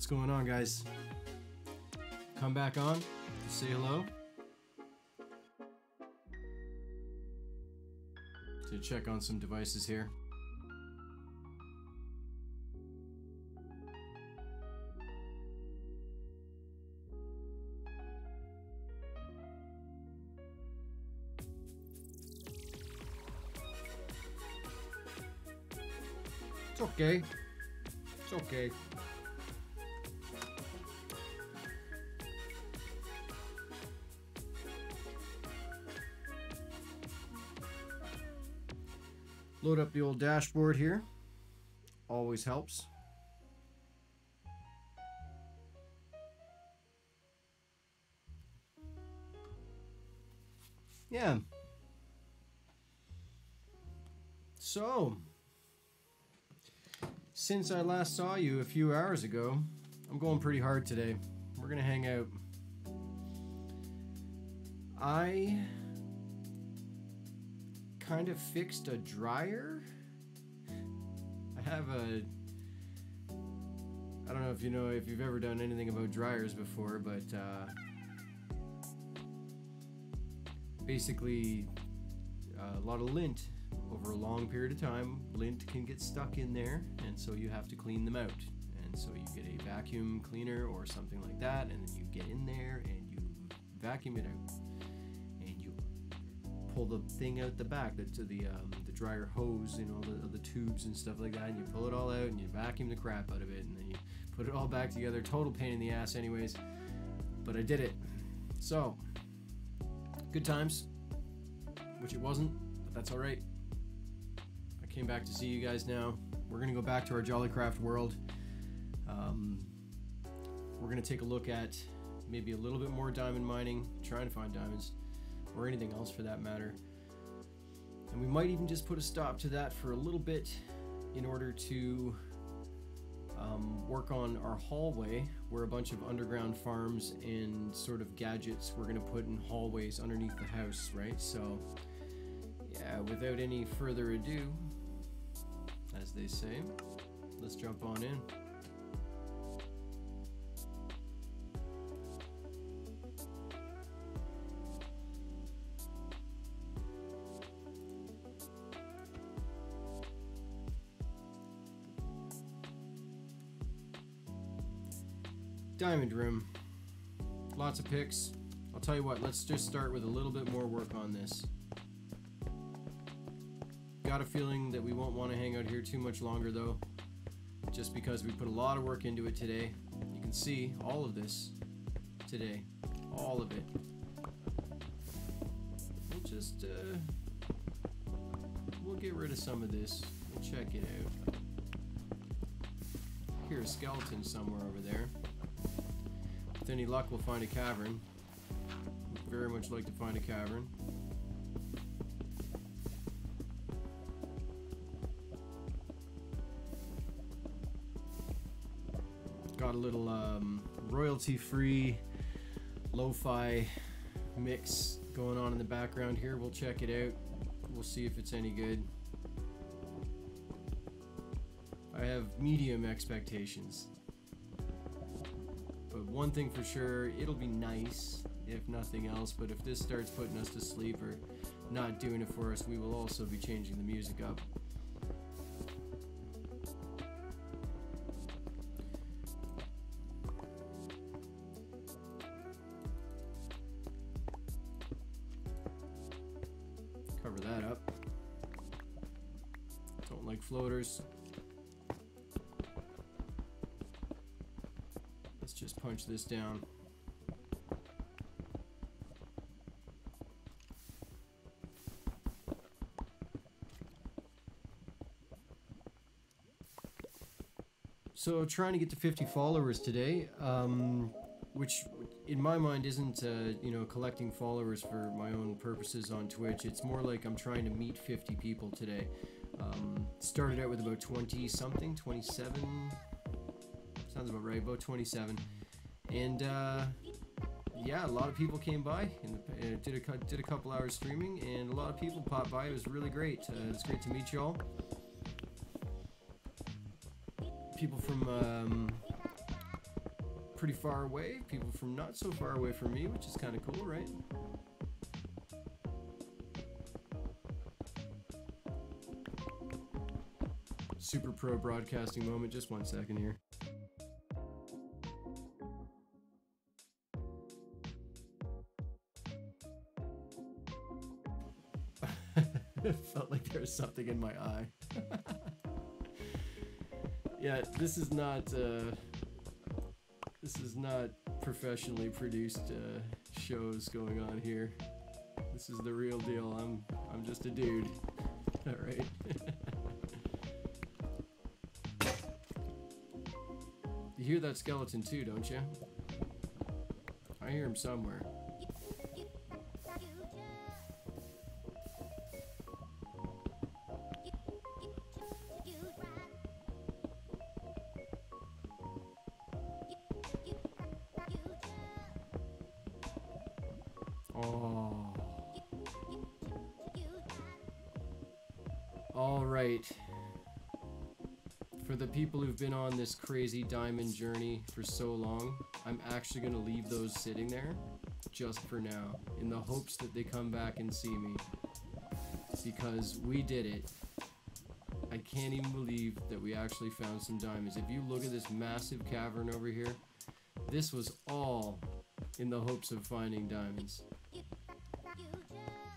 What's going on, guys? Come back on, say hello. To check on some devices here. It's okay. It's okay. Load up the old dashboard here. Always helps. Yeah. So, since I last saw you a few hours ago, I'm going pretty hard today. We're gonna hang out. I kind of fixed a dryer. I have a. I don't know if you know if you've ever done anything about dryers before, but uh, basically uh, a lot of lint over a long period of time. Lint can get stuck in there, and so you have to clean them out. And so you get a vacuum cleaner or something like that, and then you get in there and you vacuum it out pull the thing out the back, to the um, the dryer hose, you know, the, the tubes and stuff like that, and you pull it all out and you vacuum the crap out of it, and then you put it all back together. Total pain in the ass, anyways. But I did it. So, good times. Which it wasn't, but that's all right. I came back to see you guys now. We're gonna go back to our Jollycraft world. Um, we're gonna take a look at maybe a little bit more diamond mining, trying to find diamonds or anything else for that matter. And we might even just put a stop to that for a little bit in order to um, work on our hallway where a bunch of underground farms and sort of gadgets we're going to put in hallways underneath the house, right? So, yeah, without any further ado, as they say, let's jump on in. Diamond Room. Lots of picks. I'll tell you what, let's just start with a little bit more work on this. Got a feeling that we won't want to hang out here too much longer though, just because we put a lot of work into it today. You can see all of this today, all of it. We'll just, uh, we'll get rid of some of this and check it out. Hear a skeleton somewhere over there. Any luck, we'll find a cavern. Would very much like to find a cavern. Got a little um, royalty-free lo-fi mix going on in the background here. We'll check it out. We'll see if it's any good. I have medium expectations one thing for sure, it'll be nice, if nothing else, but if this starts putting us to sleep or not doing it for us, we will also be changing the music up. Down. So trying to get to 50 followers today, um, which in my mind isn't, uh, you know, collecting followers for my own purposes on Twitch. It's more like I'm trying to meet 50 people today. Um, started out with about 20 something, 27, sounds about right, about 27 and uh, yeah, a lot of people came by and uh, did a did a couple hours streaming, and a lot of people popped by. It was really great. Uh, it's great to meet you all. People from um, pretty far away, people from not so far away from me, which is kind of cool, right? Super pro broadcasting moment. Just one second here. Something in my eye. yeah, this is not. Uh, this is not professionally produced uh, shows going on here. This is the real deal. I'm I'm just a dude. All right. you hear that skeleton too, don't you? I hear him somewhere. On this crazy diamond journey for so long, I'm actually going to leave those sitting there just for now in the hopes that they come back and see me. Because we did it. I can't even believe that we actually found some diamonds. If you look at this massive cavern over here, this was all in the hopes of finding diamonds.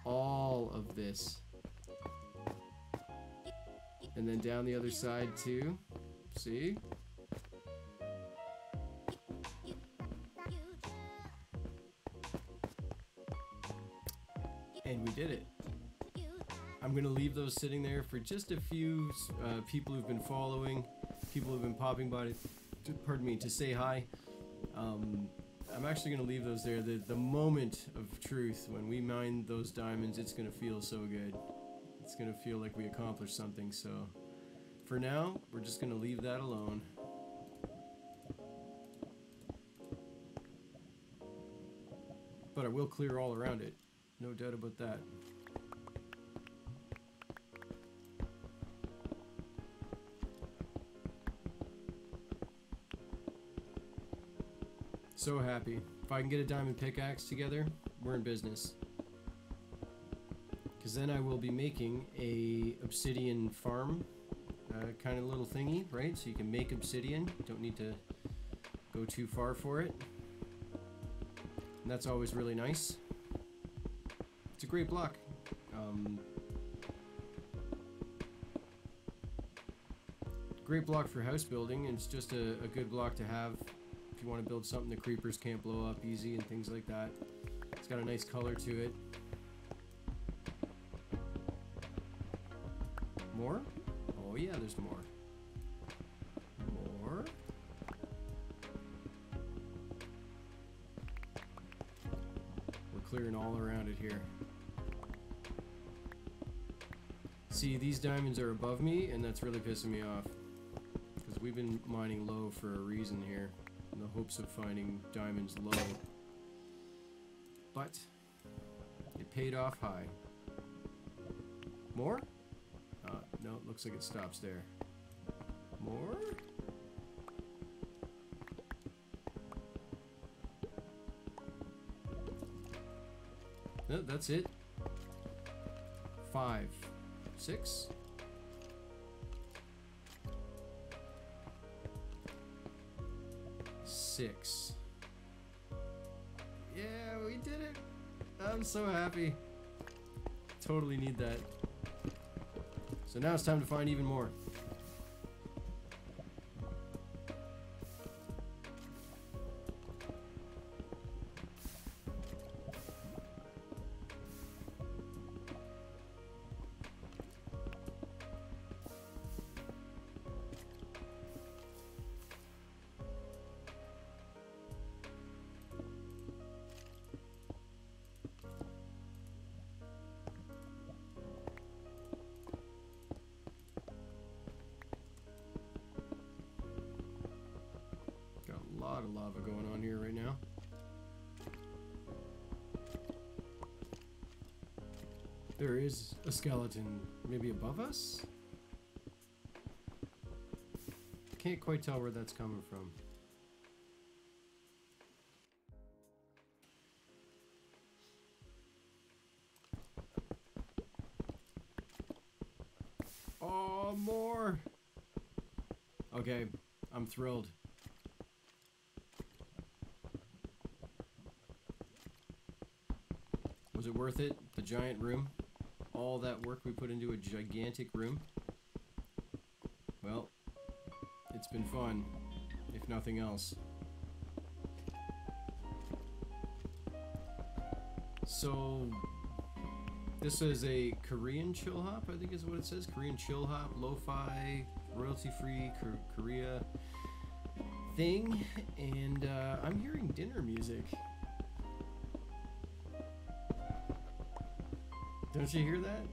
All of this. And then down the other side too. See? And we did it. I'm to leave those sitting there for just a few uh, people who've been following, people who've been popping by, to, pardon me, to say hi. Um, I'm actually to leave those there. The, the moment of truth, when we mine those diamonds, it's to feel so good. It's to feel like we accomplished something, so for now, we're just going to leave that alone. But I will clear all around it. No doubt about that. So happy. If I can get a diamond pickaxe together, we're in business. Because then I will be making a obsidian farm uh, kind of little thingy, right? So you can make obsidian. Don't need to go too far for it. And that's always really nice. It's a great block. Um, great block for house building. And it's just a, a good block to have if you want to build something the creepers can't blow up easy and things like that. It's got a nice color to it. Yeah, there's more. More. We're clearing all around it here. See, these diamonds are above me, and that's really pissing me off. Because we've been mining low for a reason here, in the hopes of finding diamonds low. But, it paid off high. More? Looks like it stops there. More? No, that's it. Five. Six. Six. Yeah, we did it. I'm so happy. Totally need that. So now it's time to find even more. a skeleton maybe above us? Can't quite tell where that's coming from. Oh, more! Okay, I'm thrilled. Was it worth it? The giant room? All that work we put into a gigantic room? Well, it's been fun, if nothing else. So, this is a Korean chill hop, I think is what it says. Korean chill hop, lo-fi, royalty-free Korea thing, and uh, I'm hearing dinner music. Don't you hear that?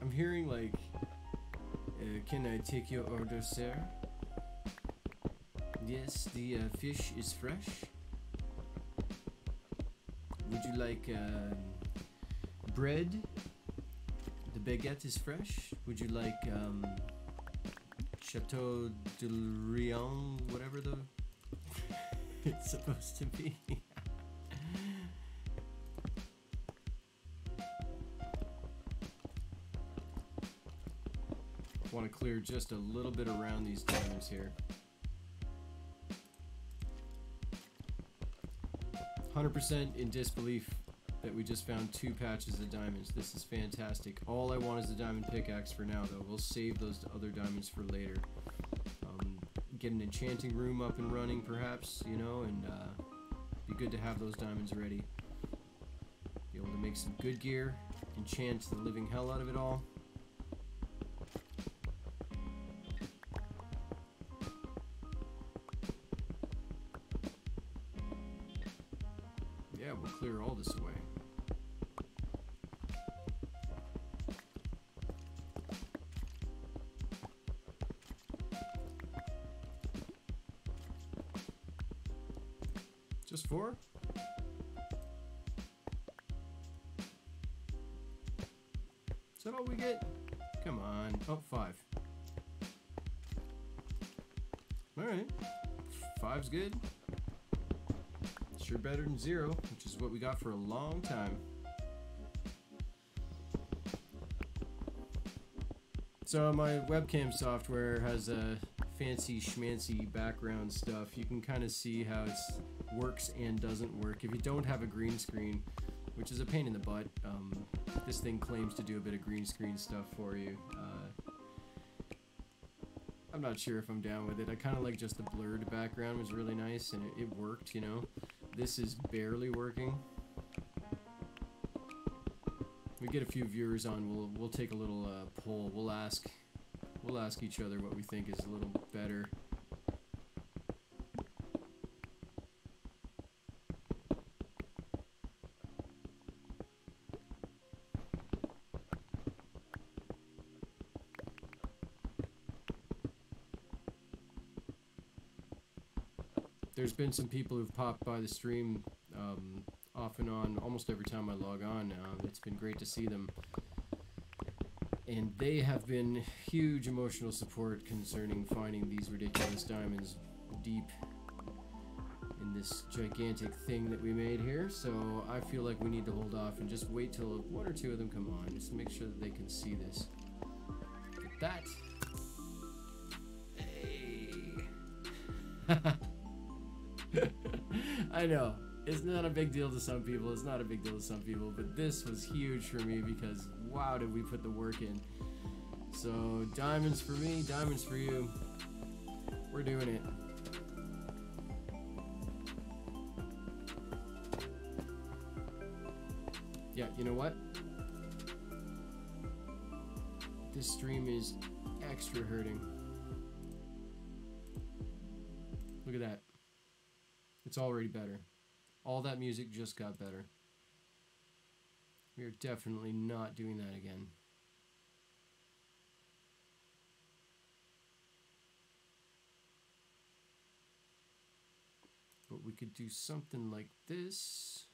I'm hearing like, uh, can I take your order, sir? Yes, the uh, fish is fresh. Would you like uh, bread? The baguette is fresh. Would you like um, Chateau de Rion, whatever the it's supposed to be? Clear just a little bit around these diamonds here. 100% in disbelief that we just found two patches of diamonds. This is fantastic. All I want is the diamond pickaxe for now, though. We'll save those other diamonds for later. Um, get an enchanting room up and running, perhaps, you know, and uh, be good to have those diamonds ready. Be able to make some good gear, enchant the living hell out of it all. Good. Sure better than zero, which is what we got for a long time. So my webcam software has a fancy schmancy background stuff. You can kind of see how it works and doesn't work. If you don't have a green screen, which is a pain in the butt, um, this thing claims to do a bit of green screen stuff for you. Not sure if I'm down with it. I kind of like just the blurred background was really nice and it, it worked, you know. This is barely working. We get a few viewers on. We'll we'll take a little uh, poll. We'll ask we'll ask each other what we think is a little better. there's been some people who've popped by the stream um, off and on almost every time I log on now. It's been great to see them. And they have been huge emotional support concerning finding these ridiculous diamonds deep in this gigantic thing that we made here. So I feel like we need to hold off and just wait till one or two of them come on, just to make sure that they can see this. Get that. I know. It's not a big deal to some people. It's not a big deal to some people. But this was huge for me because wow, did we put the work in. So, diamonds for me, diamonds for you. We're doing it. Yeah, you know what? This stream is extra hurting. Look at that. It's already better. All that music just got better. We are definitely not doing that again. But we could do something like this.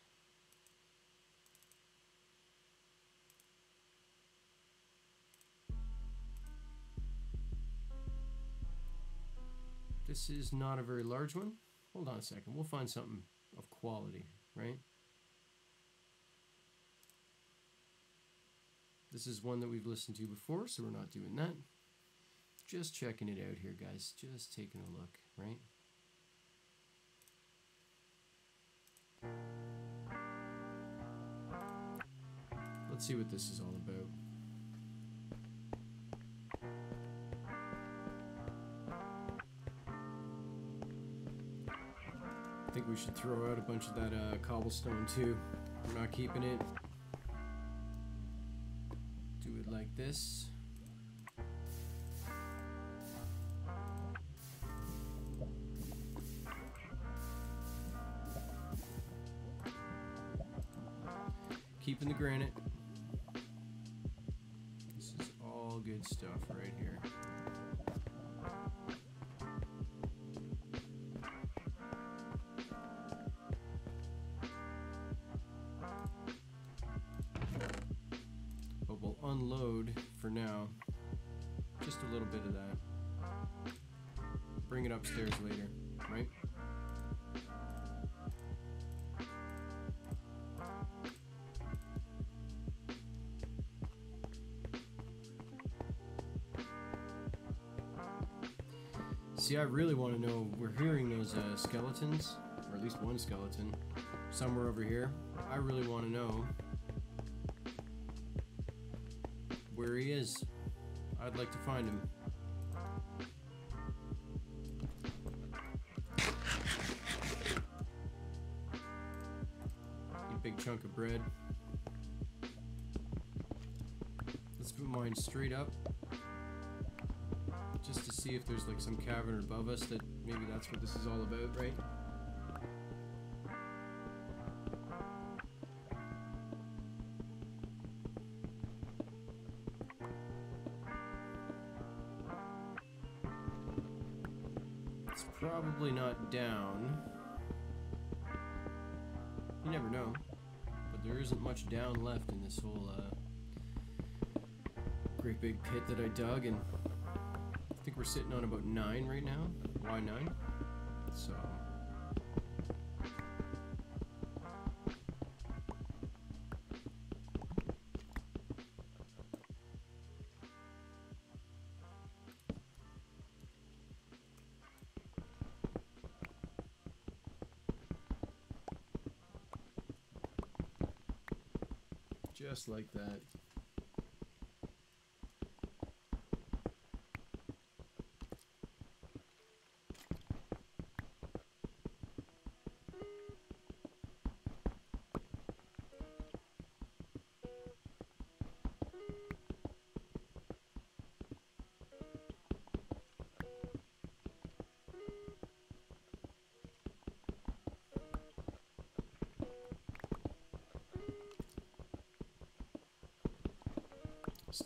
This is not a very large one. Hold on a second. We'll find something of quality, right? This is one that we've listened to before, so we're not doing that. just checking it out here, guys. Just taking a look, right? Let's see what this is all about. I think we should throw out a bunch of that uh, cobblestone too. We're not keeping it. Do it like this. Keeping the granite. This is all good stuff right here. It upstairs later, right? See, I really want to know. We're hearing those uh, skeletons, or at least one skeleton, somewhere over here. I really want to know where he is. I'd like to find him. Bread. Let's put mine straight up just to see if there's like some cavern above us that maybe that's what this is all about, right? Much down left in this whole uh, great big pit that I dug and I think we're sitting on about nine right now. Why nine? Just like that.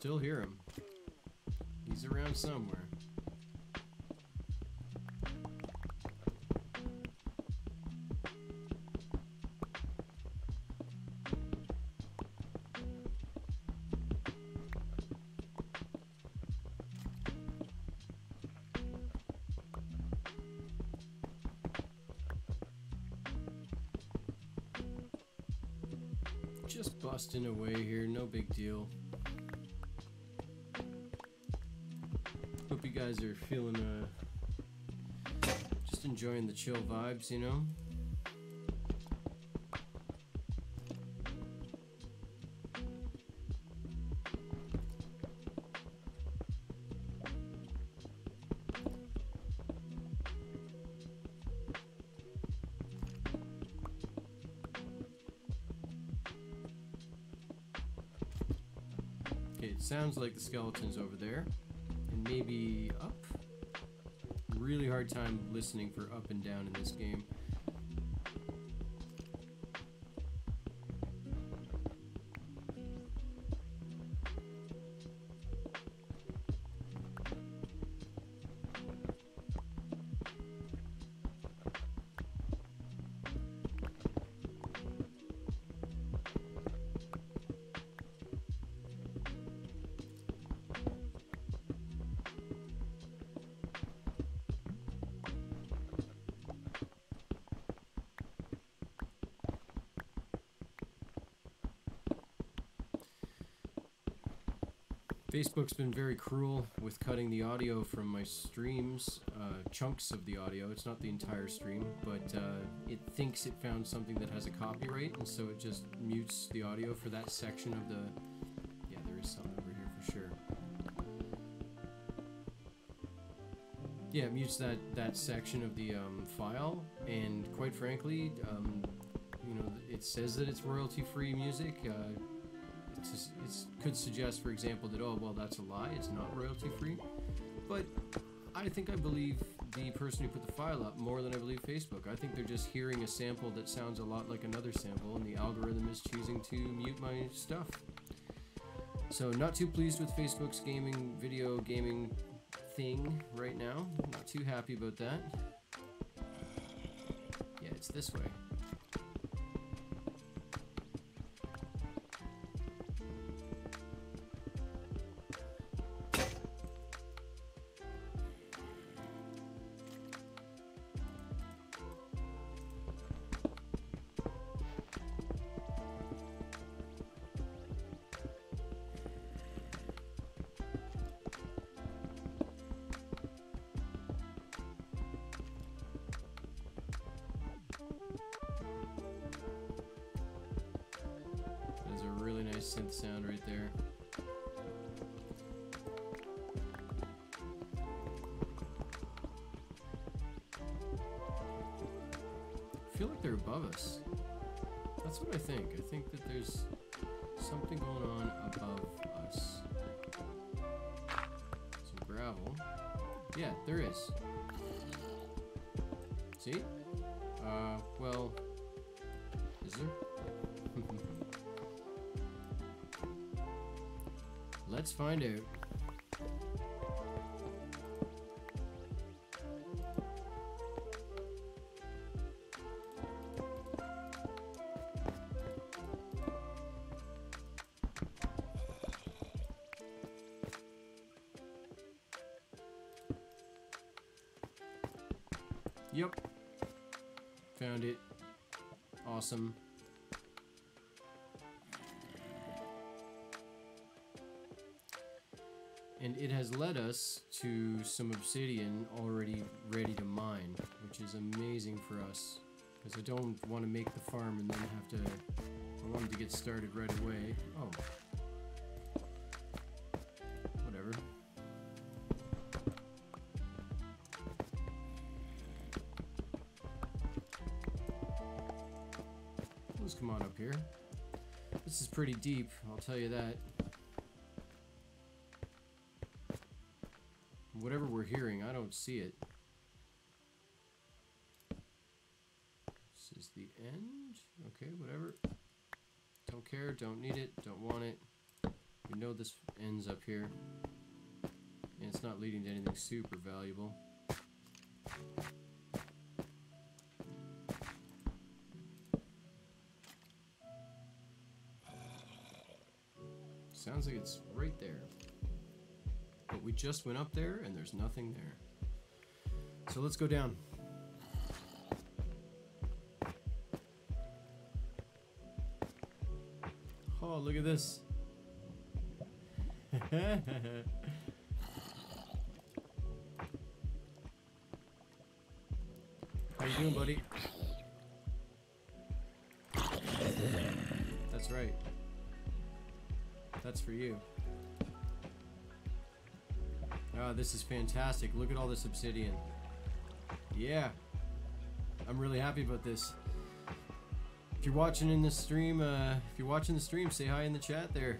Still hear him. He's around somewhere. Just busting away here, no big deal. Guys are feeling uh just enjoying the chill vibes, you know? Sounds like the skeleton's over there maybe up. Really hard time listening for up and down in this game. Facebook's been very cruel with cutting the audio from my streams, uh, chunks of the audio. It's not the entire stream, but uh, it thinks it found something that has a copyright, and so it just mutes the audio for that section of the. Yeah, there is something over here for sure. Yeah, it mutes that that section of the um, file, and quite frankly, um, you know, it says that it's royalty-free music. Uh, it's, it's could suggest, for example, that oh well, that's a lie. It's not royalty free. But I think I believe the person who put the file up more than I believe Facebook. I think they're just hearing a sample that sounds a lot like another sample, and the algorithm is choosing to mute my stuff. So not too pleased with Facebook's gaming video gaming thing right now. Not too happy about that. Yeah, it's this way. Yeah, there is. See? Uh, well, is there? Let's find out. Some obsidian already ready to mine, which is amazing for us. Because I don't want to make the farm and then have to... I wanted to get started right away. Oh. Whatever. Let's come on up here. This is pretty deep, I'll tell you that. Whatever we're hearing, I don't see it. This is the end. Okay, whatever. Don't care, don't need it, don't want it. We know this ends up here. And it's not leading to anything super valuable. Just went up there and there's nothing there. So let's go down. Oh, look at this. How you doing, buddy? That's right. That's for you. This is fantastic. Look at all this obsidian. Yeah. I'm really happy about this. If you're watching in the stream, uh, if you're watching the stream, say hi in the chat there.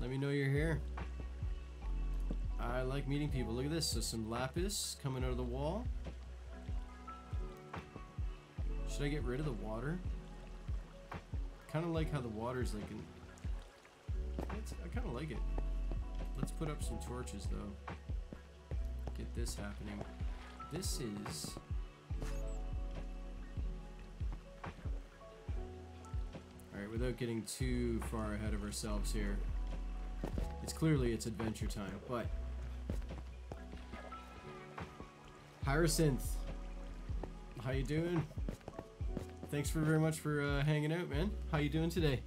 Let me know you're here. I like meeting people. Look at this. So some lapis coming out of the wall. Should I get rid of the water? Kind of like how the water's like in... I kind of like it. Put up some torches though. Get this happening. This is... Alright, without getting too far ahead of ourselves here. It's clearly it's adventure time, but... Hyacinth! How you doing? Thanks for very much for uh, hanging out, man. How you doing today?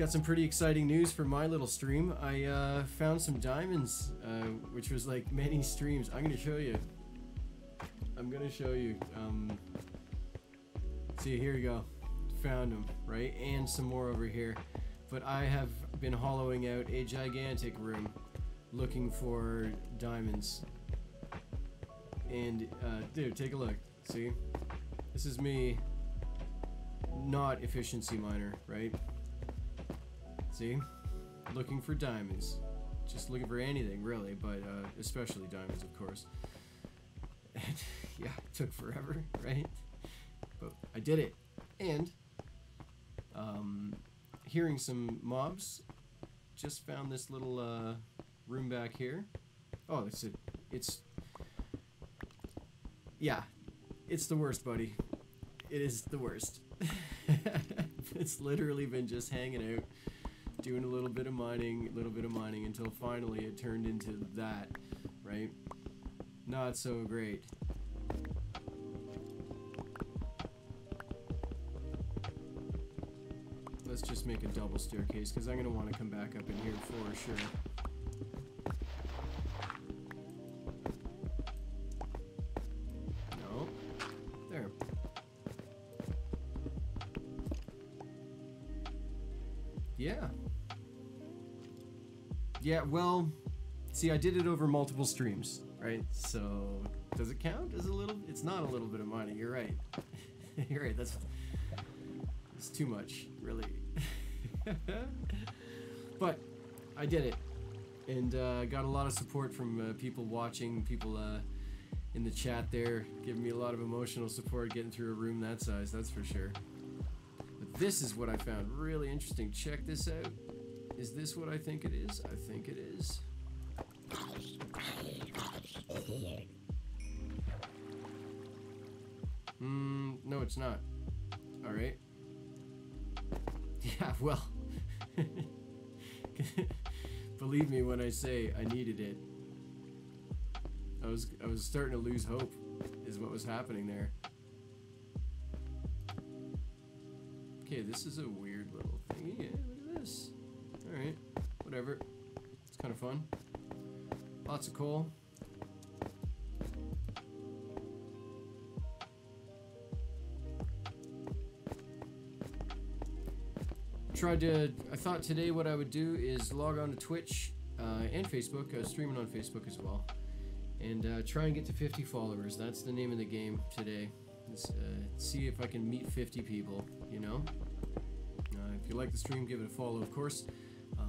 Got some pretty exciting news for my little stream. I uh, found some diamonds, uh, which was like many streams. I'm gonna show you. I'm gonna show you. Um, see, here you go. Found them, right? And some more over here. But I have been hollowing out a gigantic room looking for diamonds. And, uh, dude, take a look. See? This is me, not efficiency miner, right? See? Looking for diamonds. Just looking for anything, really, but uh, especially diamonds, of course. And, yeah, it took forever, right? But I did it. And, um, hearing some mobs, just found this little uh, room back here. Oh, it's a, it's, yeah, it's the worst, buddy. It is the worst. it's literally been just hanging out doing a little bit of mining, a little bit of mining until finally it turned into that, right? Not so great. Let's just make a double staircase because I'm going to want to come back up in here for sure. Yeah, well, see, I did it over multiple streams, right? So, does it count as a little? It's not a little bit of money. You're right. You're right. That's it's too much, really. but I did it, and uh, got a lot of support from uh, people watching, people uh, in the chat there, giving me a lot of emotional support getting through a room that size. That's for sure. But this is what I found really interesting. Check this out. Is this what I think it is? I think it is. Hmm, no, it's not. Alright. Yeah, well. Believe me when I say I needed it. I was I was starting to lose hope is what was happening there. Okay, this is a weird little thing. Yeah, look at this. Whatever. It's kind of fun. Lots of coal. Tried to, I thought today what I would do is log on to Twitch uh, and Facebook, uh, streaming on Facebook as well, and uh, try and get to 50 followers. That's the name of the game today. Uh, see if I can meet 50 people, you know? Uh, if you like the stream, give it a follow, of course.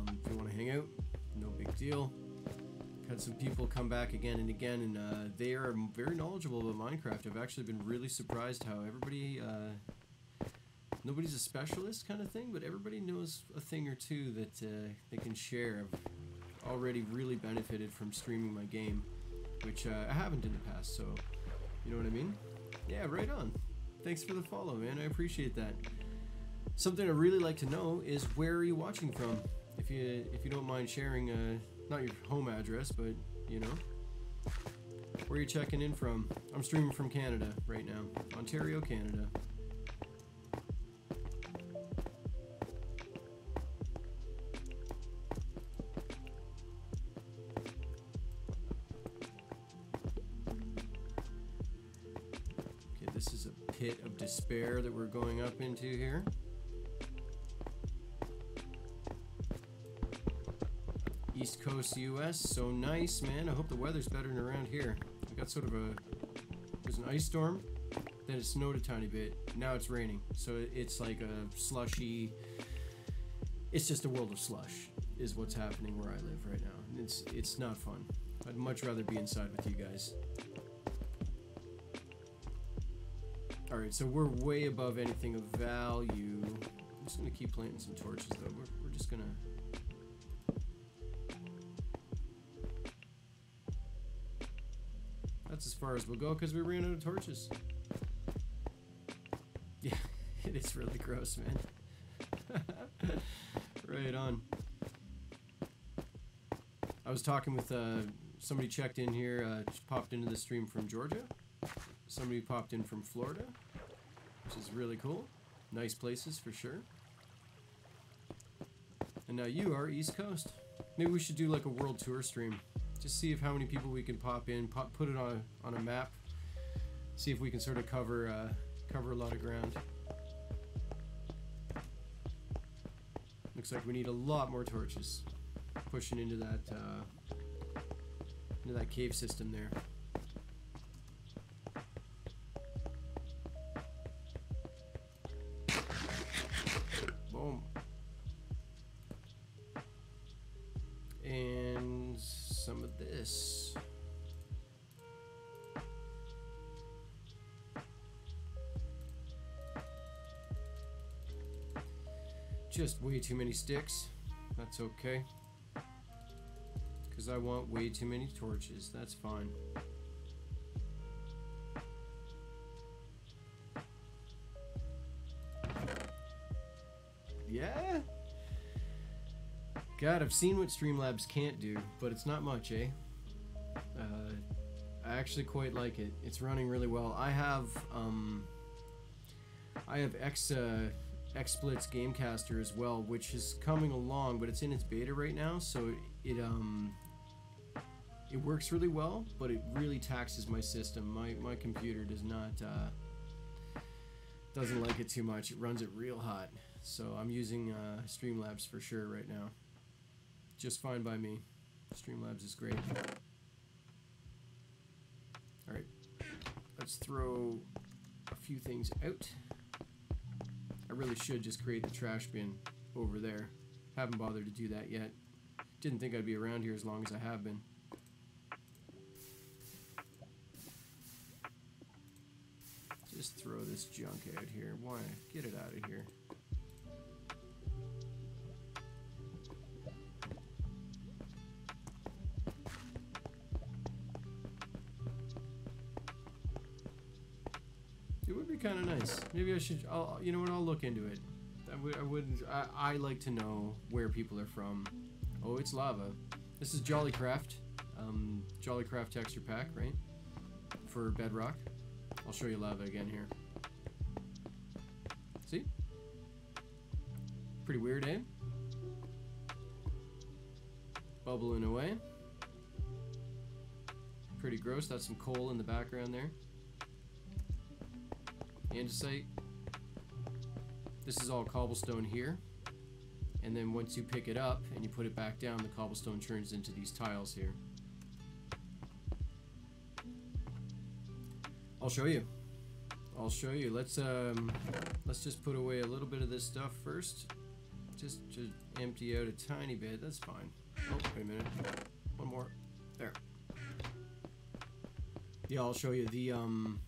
Um, if you want to hang out, no big deal. Had some people come back again and again, and uh, they are very knowledgeable about Minecraft. I've actually been really surprised how everybody, uh, nobody's a specialist kind of thing, but everybody knows a thing or two that uh, they can share. I've already really benefited from streaming my game, which uh, I haven't in the past, so you know what I mean? Yeah, right on. Thanks for the follow, man. I appreciate that. Something I really like to know is where are you watching from? If you if you don't mind sharing, uh, not your home address, but you know, where you checking in from? I'm streaming from Canada right now, Ontario, Canada. Okay, this is a pit of despair that we're going up into here. East Coast US, so nice, man. I hope the weather's better than around here. We got sort of a there's an ice storm, then it snowed a tiny bit. Now it's raining, so it's like a slushy. It's just a world of slush, is what's happening where I live right now. It's it's not fun. I'd much rather be inside with you guys. All right, so we're way above anything of value. I'm just gonna keep planting some torches though. We're, we're just gonna That's as far as we'll go because we ran out of torches. Yeah, it is really gross, man. right on. I was talking with uh, somebody checked in here, uh, just popped into the stream from Georgia. Somebody popped in from Florida, which is really cool. Nice places for sure. And now you are East Coast. Maybe we should do like a world tour stream. Just see if how many people we can pop in, pop, put it on a, on a map. See if we can sort of cover uh, cover a lot of ground. Looks like we need a lot more torches. Pushing into that uh, into that cave system there. Just way too many sticks. That's okay. Because I want way too many torches. That's fine. Yeah? God, I've seen what Streamlabs can't do, but it's not much, eh? Uh, I actually quite like it. It's running really well. I have, um, I have uh, XSplit's Gamecaster as well, which is coming along, but it's in its beta right now, so it, um, it works really well, but it really taxes my system. My, my computer does not, uh, doesn't like it too much. It runs it real hot. So I'm using uh, Streamlabs for sure right now. Just fine by me. Streamlabs is great. Alright, let's throw a few things out. I really should just create the trash bin over there. Haven't bothered to do that yet. Didn't think I'd be around here as long as I have been. Just throw this junk out here. Why? Get it out of here. Would. Maybe I should. I'll. You know what? I'll look into it. I would. I wouldn't. I, I like to know where people are from. Oh, it's lava. This is Jolicraft. Um, Jolicraft texture pack, right? For Bedrock. I'll show you lava again here. See? Pretty weird, eh? Bubbling away. Pretty gross. That's some coal in the background there. Andesite. This is all cobblestone here. And then once you pick it up and you put it back down, the cobblestone turns into these tiles here. I'll show you. I'll show you. Let's um, let's just put away a little bit of this stuff first. Just to empty out a tiny bit. That's fine. Oh, wait a minute. One more. There. Yeah, I'll show you the um.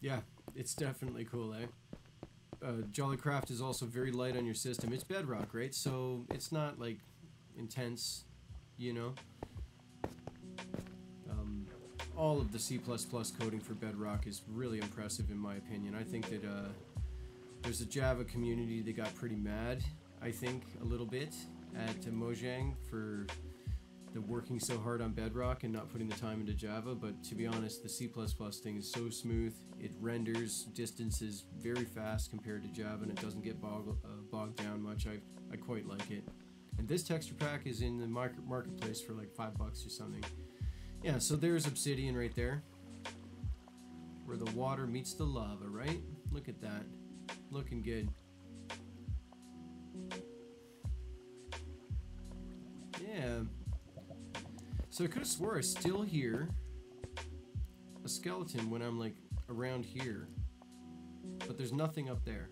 Yeah, it's definitely cool, eh? Uh, Jolicraft is also very light on your system. It's bedrock, right? So it's not like intense, you know. Um, all of the C++ coding for Bedrock is really impressive in my opinion. I think that uh, there's a Java community that got pretty mad, I think, a little bit at Mojang for the working so hard on Bedrock and not putting the time into Java, but to be honest, the C++ thing is so smooth. It renders distances very fast compared to Java, and it doesn't get uh, bogged down much. I, I quite like it. And this texture pack is in the market, marketplace for like five bucks or something. Yeah, so there's Obsidian right there, where the water meets the lava, right? Look at that. Looking good. So I could have swore I still hear a skeleton when I'm like around here. But there's nothing up there.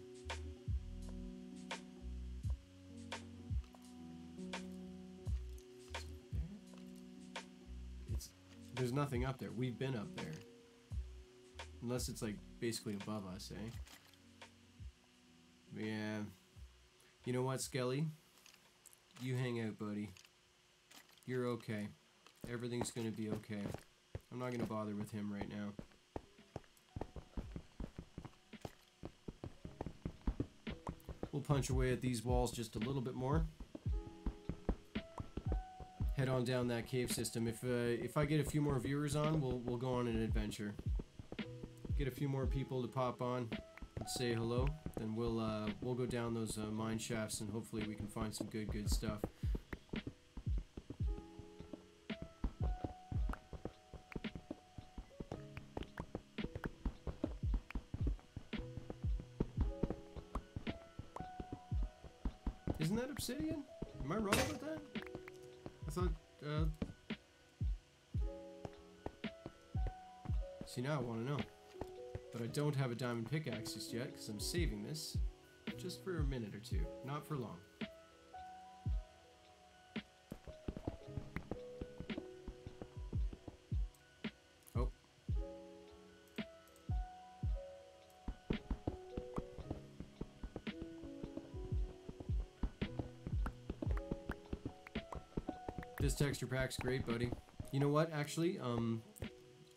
It's there's nothing up there. We've been up there. Unless it's like basically above us, eh? Yeah. You know what, Skelly? You hang out, buddy. You're okay. Everything's gonna be okay. I'm not gonna bother with him right now. We'll punch away at these walls just a little bit more. Head on down that cave system. If uh, if I get a few more viewers on, we'll we'll go on an adventure. get a few more people to pop on and say hello, then we'll uh, we'll go down those uh, mine shafts and hopefully we can find some good good stuff. Now I want to know. But I don't have a diamond pickaxe just yet because I'm saving this just for a minute or two, not for long. Oh. This texture pack's great, buddy. You know what, actually, um,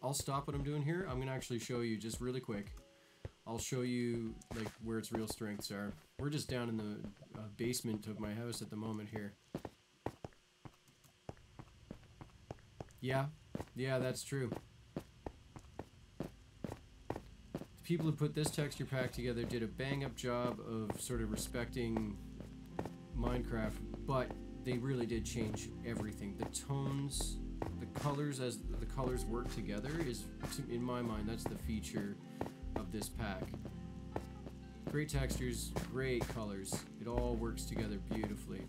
I'll stop what I'm doing here. I'm gonna actually show you just really quick. I'll show you like where its real strengths are. We're just down in the uh, basement of my house at the moment here. Yeah, yeah, that's true. The people who put this texture pack together did a bang up job of sort of respecting Minecraft, but they really did change everything. The tones, the colors as the colors work together is, in my mind, that's the feature of this pack. Great textures, great colors. It all works together beautifully.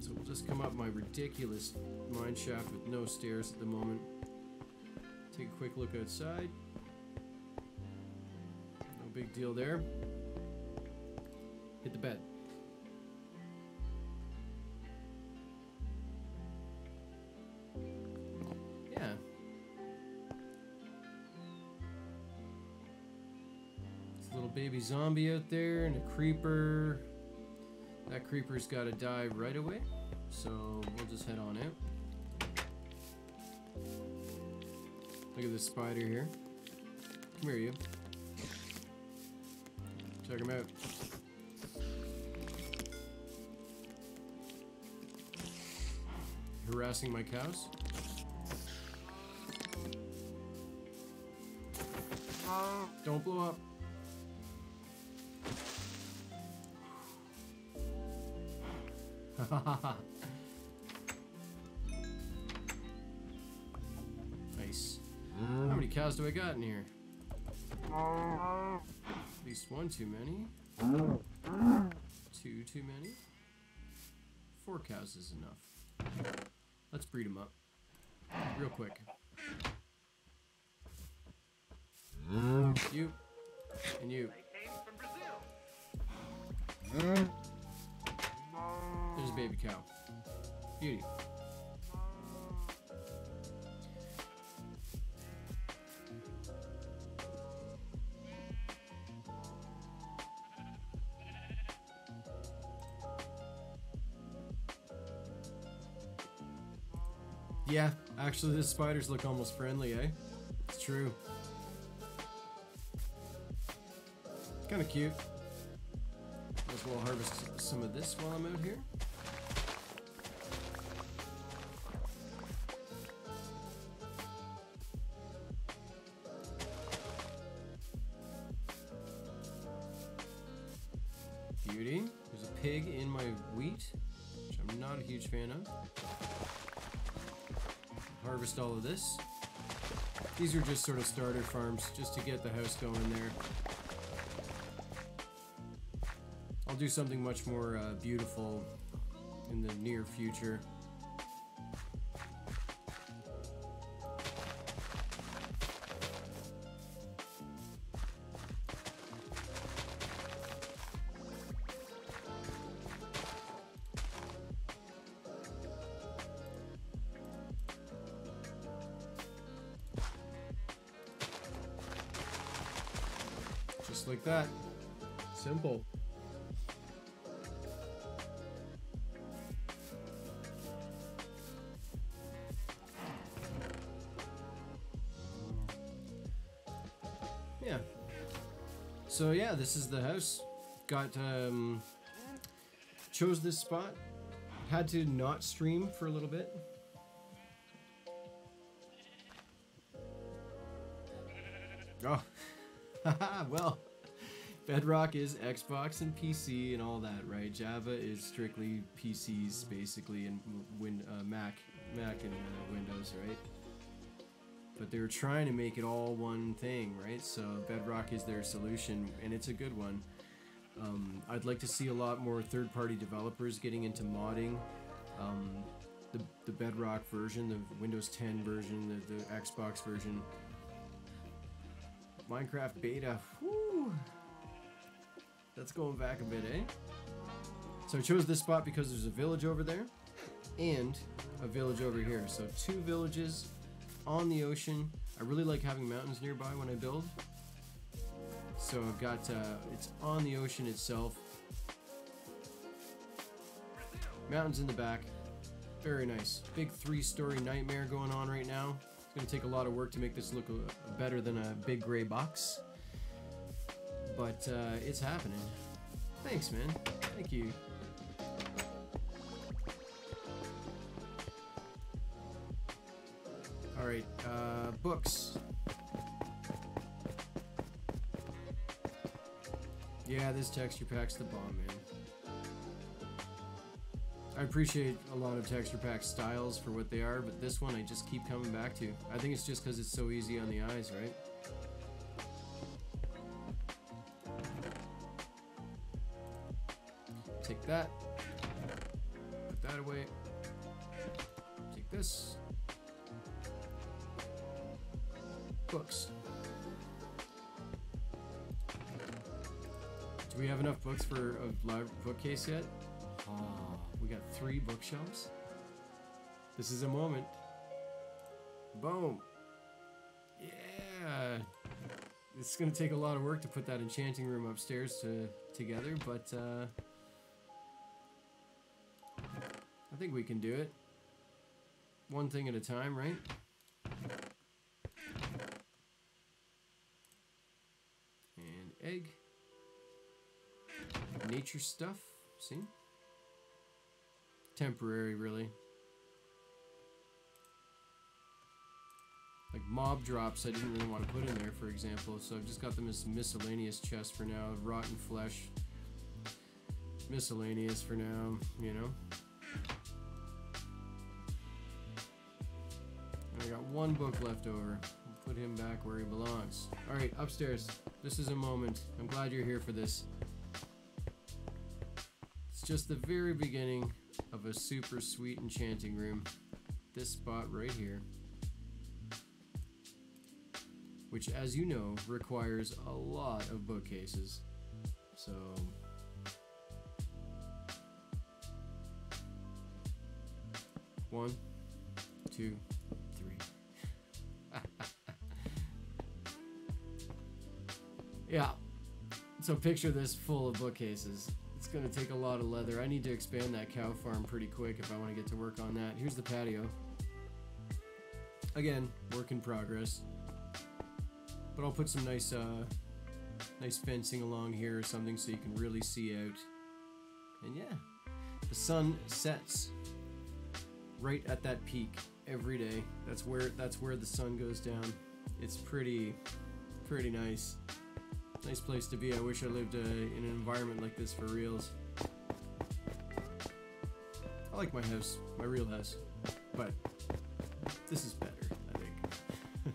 So we'll just come up my ridiculous mine shaft with no stairs at the moment. Take a quick look outside. No big deal there. Hit the bed. Baby zombie out there and a creeper. That creeper's got to die right away. So we'll just head on out. Look at this spider here. Come here, you. Check him out. Harassing my cows. Don't blow up. nice. Mm. How many cows do I got in here? At least one too many. Two too many. Four cows is enough. Let's breed them up. Real quick. Mm. You. And you. A baby cow. Beauty. Yeah, actually, the spiders look almost friendly, eh? It's true. Kind of cute. Might as well harvest some of this while I'm out here. All of this. These are just sort of starter farms, just to get the house going there. I'll do something much more uh, beautiful in the near future. This is the house. Got um chose this spot. Had to not stream for a little bit. Oh, well, Bedrock is Xbox and PC and all that, right? Java is strictly PCs, basically, and Win uh, Mac, Mac and uh, Windows, right? But they're trying to make it all one thing, right? So Bedrock is their solution, and it's a good one. Um, I'd like to see a lot more third-party developers getting into modding. Um, the, the Bedrock version, the Windows 10 version, the, the Xbox version. Minecraft beta, whew. That's going back a bit, eh? So I chose this spot because there's a village over there and a village over here. So two villages on the ocean. I really like having mountains nearby when I build. So I've got, uh, it's on the ocean itself. Mountains in the back. Very nice. Big three-story nightmare going on right now. It's going to take a lot of work to make this look better than a big gray box. But uh, it's happening. Thanks, man. Thank you. Alright, uh, books. Yeah, this texture pack's the bomb, man. I appreciate a lot of texture pack styles for what they are, but this one I just keep coming back to. I think it's just because it's so easy on the eyes, right? Take that. Bookcase yet? Oh, we got three bookshelves. This is a moment. Boom. Yeah. It's gonna take a lot of work to put that enchanting room upstairs to together, but uh, I think we can do it. One thing at a time, right? And egg. Nature stuff, see? temporary, really. Like mob drops I didn't really want to put in there, for example, so I've just got them as miscellaneous chests for now. Rotten flesh. Miscellaneous for now, you know? I got one book left over. Put him back where he belongs. Alright, upstairs. This is a moment. I'm glad you're here for this. It's just the very beginning of a super sweet enchanting room. This spot right here. Which, as you know, requires a lot of bookcases. So... One, two, three. yeah. So picture this full of bookcases going to take a lot of leather. I need to expand that cow farm pretty quick if I want to get to work on that. Here's the patio. Again, work in progress. But I'll put some nice, uh, nice fencing along here or something so you can really see out. And yeah, the sun sets right at that peak every day. That's where that's where the sun goes down. It's pretty, pretty nice. Nice place to be. I wish I lived uh, in an environment like this for reals. I like my house, my real house, but this is better, I think.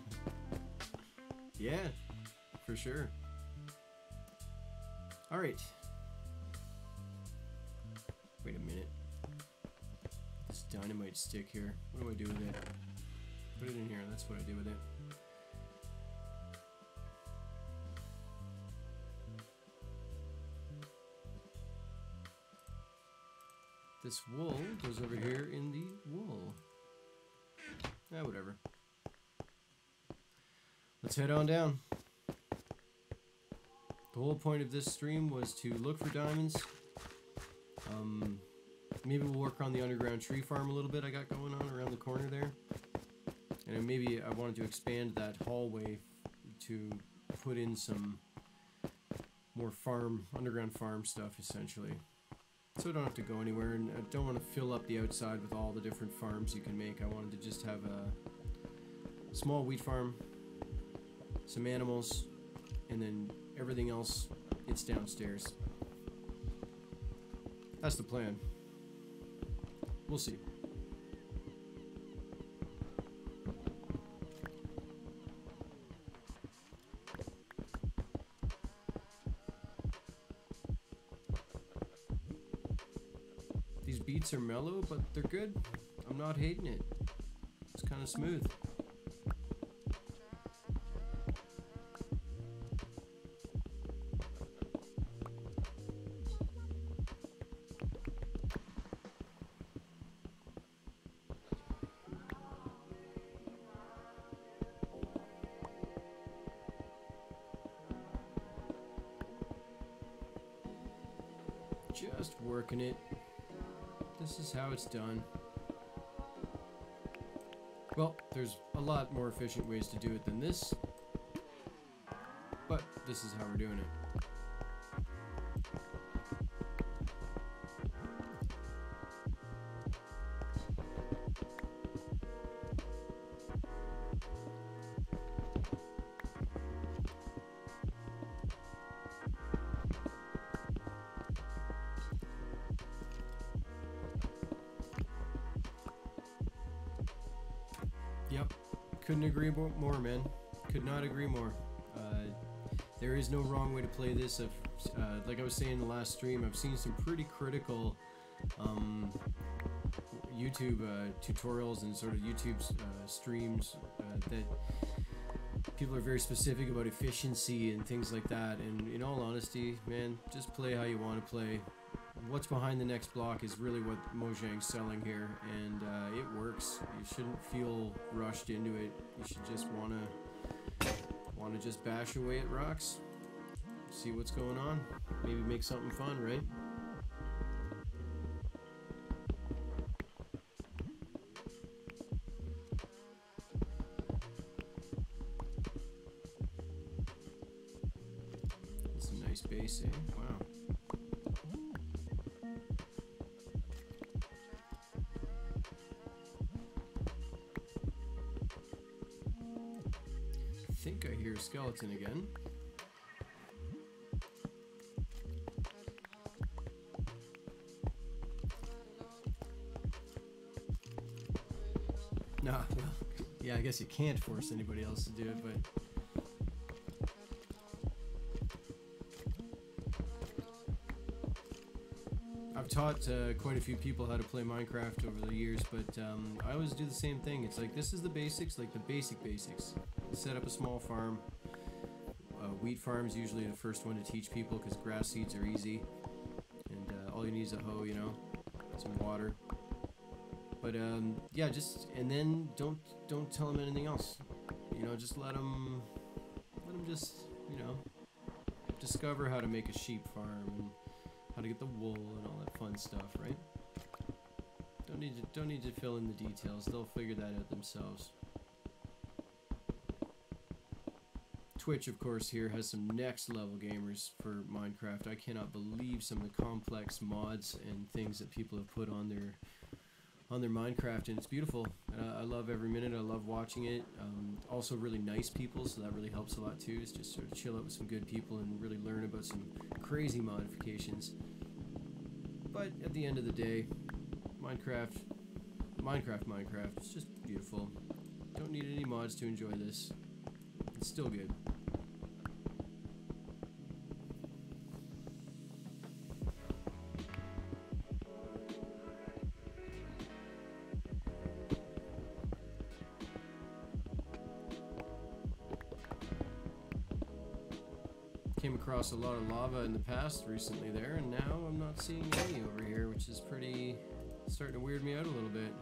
yeah, for sure. Alright. Wait a minute. This dynamite stick here. What do I do with it? Put it in here, that's what I do with it. This wool goes over here in the wool. Ah, whatever. Let's head on down. The whole point of this stream was to look for diamonds. Um, maybe we'll work on the underground tree farm a little bit I got going on around the corner there. And maybe I wanted to expand that hallway to put in some more farm, underground farm stuff essentially. So I don't have to go anywhere, and I don't want to fill up the outside with all the different farms you can make. I wanted to just have a small wheat farm, some animals, and then everything else, it's downstairs. That's the plan. We'll see. Beats are mellow, but they're good. I'm not hating it. It's kind of smooth. How it's done. Well, there's a lot more efficient ways to do it than this. But this is how we're doing it. Is no wrong way to play this. Uh, like I was saying in the last stream, I've seen some pretty critical um, YouTube uh, tutorials and sort of YouTube uh, streams uh, that people are very specific about efficiency and things like that. And in all honesty, man, just play how you want to play. What's behind the next block is really what Mojang's selling here, and uh, it works. You shouldn't feel rushed into it. You should just wanna wanna just bash away at rocks, see what's going on, maybe make something fun, right? Guess you can't force anybody else to do it, but I've taught uh, quite a few people how to play Minecraft over the years, but um, I always do the same thing. It's like this is the basics, like the basic basics. Set up a small farm. Uh, wheat farm's usually the first one to teach people because grass seeds are easy, and uh, all you need is a hoe, you know, some water. But um, yeah, just and then don't don't tell them anything else. You know, just let them let them just you know discover how to make a sheep farm and how to get the wool and all that fun stuff, right? Don't need to don't need to fill in the details. They'll figure that out themselves. Twitch, of course, here has some next level gamers for Minecraft. I cannot believe some of the complex mods and things that people have put on their on their Minecraft, and it's beautiful. Uh, I love every minute. I love watching it. Um, also, really nice people, so that really helps a lot too. Is just sort of chill out with some good people and really learn about some crazy modifications. But at the end of the day, Minecraft, Minecraft, Minecraft. It's just beautiful. Don't need any mods to enjoy this. It's still good. Across a lot of lava in the past recently there, and now I'm not seeing any over here, which is pretty starting to weird me out a little bit.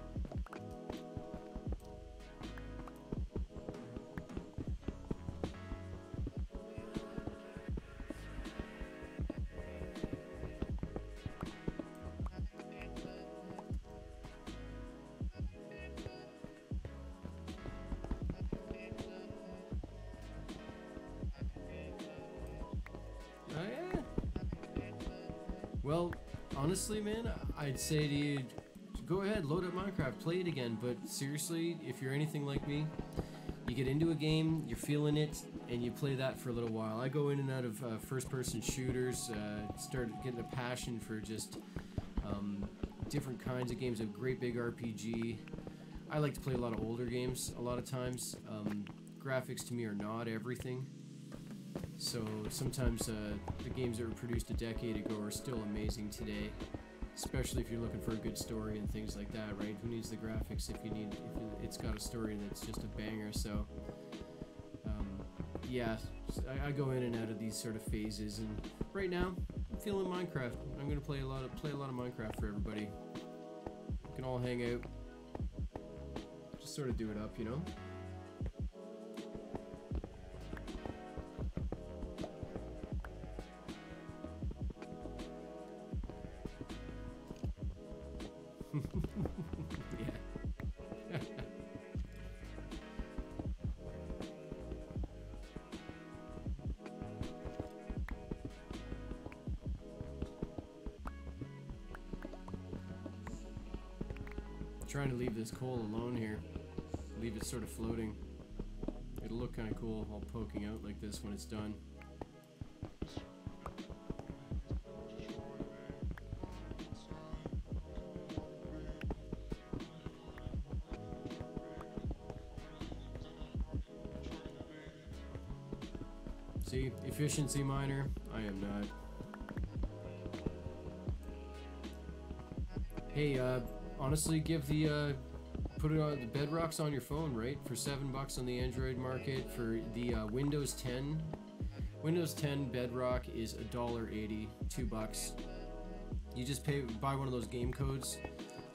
Honestly, man, I'd say to you, go ahead, load up Minecraft, play it again. But seriously, if you're anything like me, you get into a game, you're feeling it, and you play that for a little while. I go in and out of uh, first-person shooters. Uh, started getting a passion for just um, different kinds of games. A great big RPG. I like to play a lot of older games. A lot of times, um, graphics to me are not everything. So sometimes uh, the games that were produced a decade ago are still amazing today especially if you're looking for a good story and things like that, right? Who needs the graphics if you need if it's got a story that's just a banger? So, um, yeah, I, I, go in and out of these sort of phases, and right now I'm feeling Minecraft. I'm gonna play a lot of play a lot of Minecraft for everybody. We can all hang out, just sort of do it up, you know. Sort of floating. It'll look kind of cool all poking out like this when it's done. See, efficiency miner, I am not. Hey, uh, honestly give the uh, put it on the bedrocks on your phone right? For seven bucks on the android market for the uh, windows 10 windows 10 bedrock is a dollar 80 two bucks. You just pay buy one of those game codes.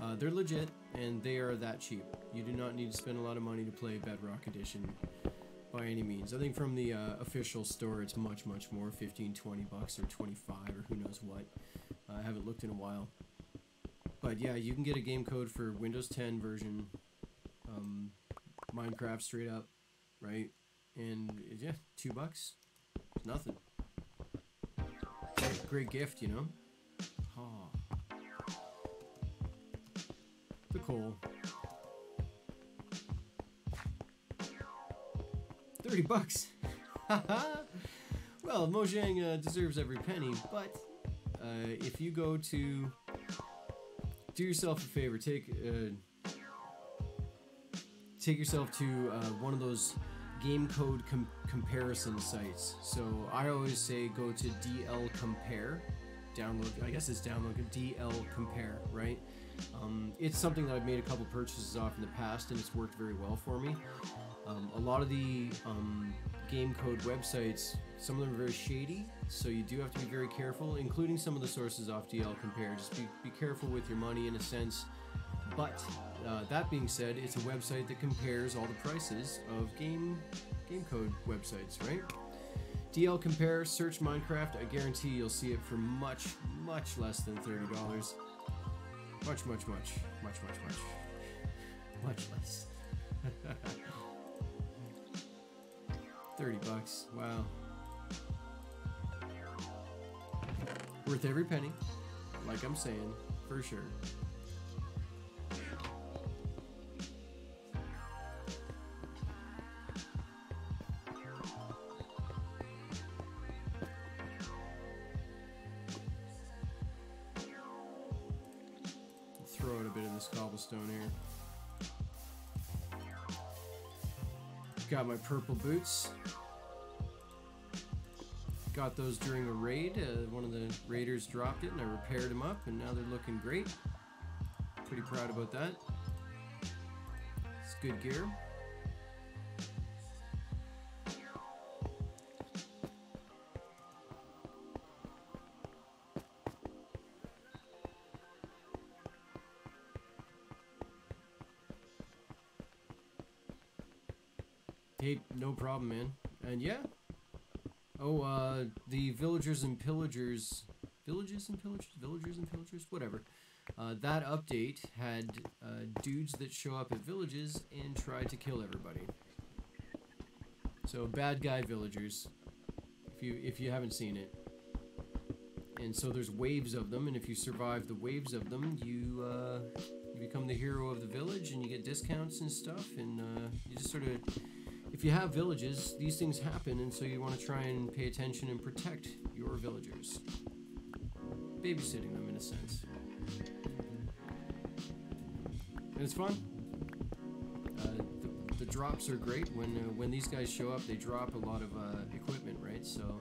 Uh, they're legit and they are that cheap. You do not need to spend a lot of money to play bedrock edition by any means. I think from the uh, official store it's much much more 15 20 bucks or 25 or who knows what. I haven't looked in a while but yeah, you can get a game code for Windows 10 version, um, Minecraft straight up, right? And yeah, two bucks, nothing. Great, great gift, you know. Oh. The coal. 30 bucks. well, Mojang uh, deserves every penny, but uh, if you go to do yourself a favor. Take uh, take yourself to uh, one of those game code com- comparison sites. So I always say go to DL Compare. Download. I guess it's download DL Compare, right? Um, it's something that I've made a couple purchases off in the past, and it's worked very well for me. Um, a lot of the um, game code websites, some of them are very shady, so you do have to be very careful, including some of the sources off DL Compare. Just be, be careful with your money in a sense. But uh, that being said, it's a website that compares all the prices of game game code websites, right? DL Compare, search Minecraft. I guarantee you'll see it for much, much less than thirty dollars. Much, much, much, much, much, much, much less. 30 bucks. Wow. Worth every penny. Like I'm saying, for sure. Got my purple boots. Got those during a raid. Uh, one of the raiders dropped it and I repaired them up and now they're looking great. Pretty proud about that. It's good gear. Problem, man. And yeah. Oh, uh, the villagers and pillagers, villages and pillagers, villagers and pillagers, whatever. Uh, that update had uh, dudes that show up at villages and try to kill everybody. So bad guy villagers, if you if you haven't seen it. And so there's waves of them, and if you survive the waves of them, you uh, you become the hero of the village, and you get discounts and stuff, and uh, you just sort of if you have villages, these things happen, and so you want to try and pay attention and protect your villagers. Babysitting them in a sense. And it's fun. Uh, the, the drops are great. When uh, when these guys show up, they drop a lot of uh, equipment, right? So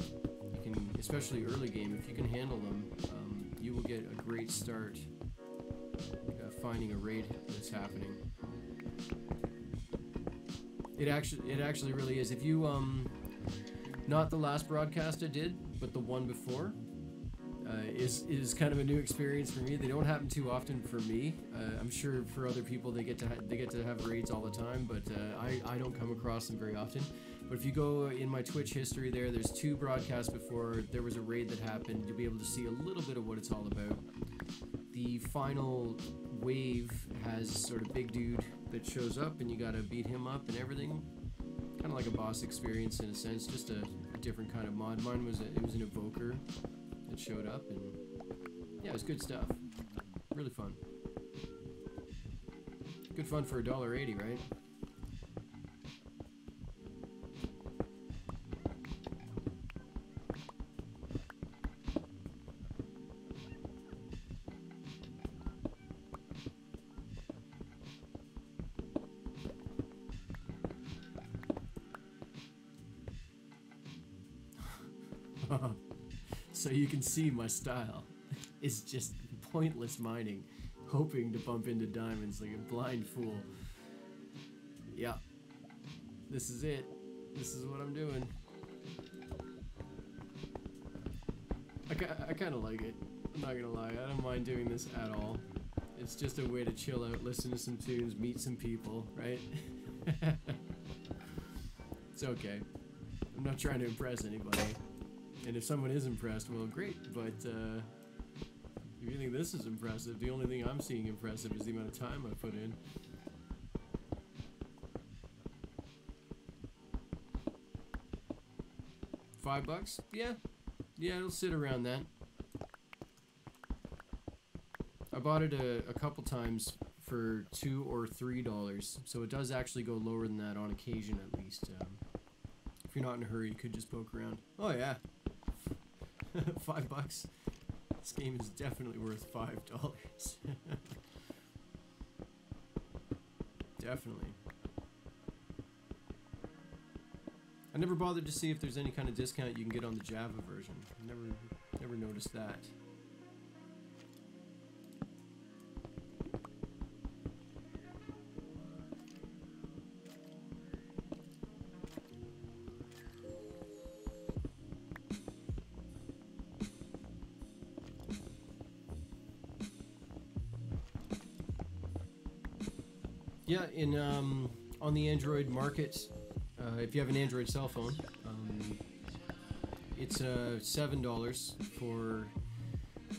you can, especially early game, if you can handle them, um, you will get a great start uh, finding a raid that's happening. It actually, it actually really is. If you, um, not the last broadcast I did, but the one before, uh, is is kind of a new experience for me. They don't happen too often for me. Uh, I'm sure for other people they get to they get to have raids all the time, but uh, I I don't come across them very often. But if you go in my Twitch history, there there's two broadcasts before there was a raid that happened. You'll be able to see a little bit of what it's all about. The final wave has sort of big dude that shows up, and you got to beat him up and everything. Kind of like a boss experience in a sense, just a, a different kind of mod. Mine was a, it was an evoker that showed up, and yeah, it was good stuff. Really fun. Good fun for a dollar eighty, right? You can see my style is just pointless mining, hoping to bump into diamonds like a blind fool. Yeah, this is it. This is what I'm doing. I, I kind of like it. I'm not gonna lie. I don't mind doing this at all. It's just a way to chill out, listen to some tunes, meet some people, right? it's okay. I'm not trying to impress anybody. And if someone is impressed, well, great. But uh, if you think this is impressive, the only thing I'm seeing impressive is the amount of time I put in. Five bucks? Yeah. Yeah, it'll sit around that. I bought it a, a couple times for two or three dollars, so it does actually go lower than that on occasion at least. Um, if you're not in a hurry, you could just poke around. Oh yeah, five bucks. This game is definitely worth five dollars. definitely. I never bothered to see if there's any kind of discount you can get on the Java version. Never, never noticed that. In um, on the Android market, uh, if you have an Android cell phone, um, it's uh, seven dollars for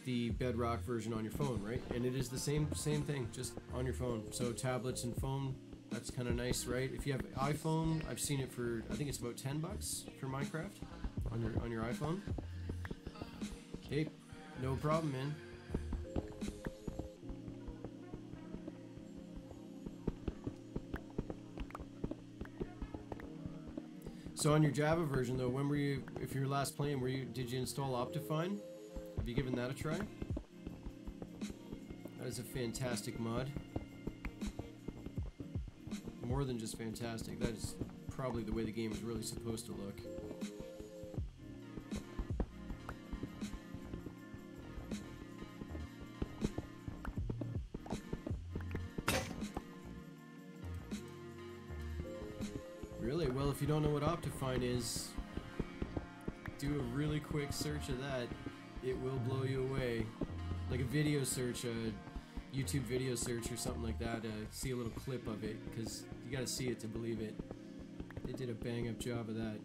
the Bedrock version on your phone, right? And it is the same same thing, just on your phone. So tablets and phone, that's kind of nice, right? If you have iPhone, I've seen it for I think it's about ten bucks for Minecraft on your on your iPhone. Hey, no problem, man. So on your Java version though, when were you if you're last playing, were you did you install Optifine? Have you given that a try? That is a fantastic mod. More than just fantastic, that is probably the way the game is really supposed to look. Is, do a really quick search of that. It will blow you away. Like a video search, a YouTube video search or something like that. Uh, see a little clip of it, because you gotta see it to believe it. They did a bang up job of that.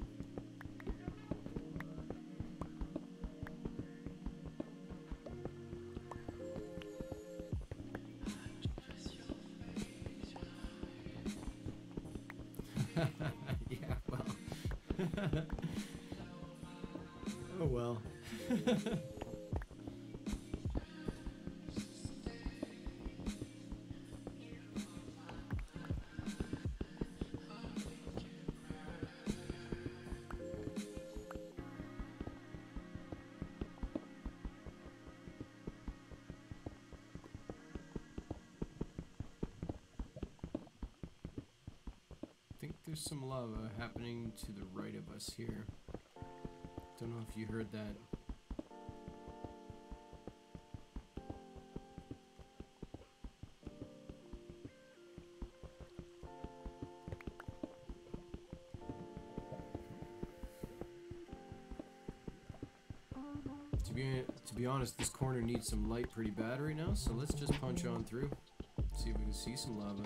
Some lava uh, happening to the right of us here. Don't know if you heard that. To be to be honest, this corner needs some light pretty bad right now, so let's just punch on through. See if we can see some lava.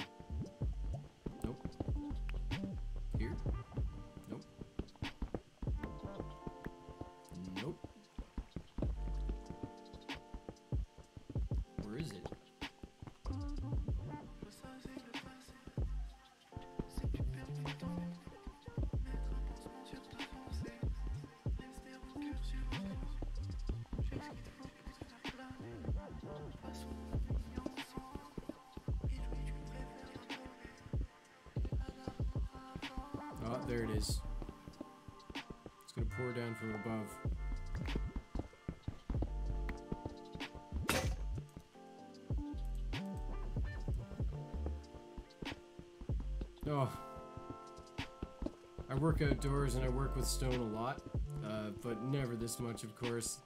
Work outdoors and I work with stone a lot, uh, but never this much, of course.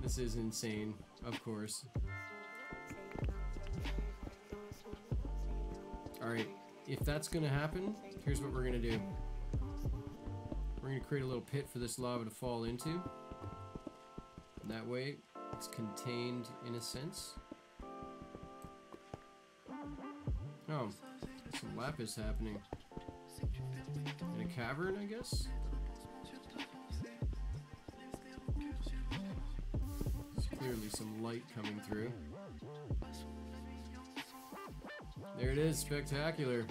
This is insane, of course. Alright, if that's gonna happen, here's what we're gonna do. We're gonna create a little pit for this lava to fall into. And that way, it's contained in a sense. Oh, some lapis happening. Cavern, I guess? There's clearly some light coming through. There it is, spectacular.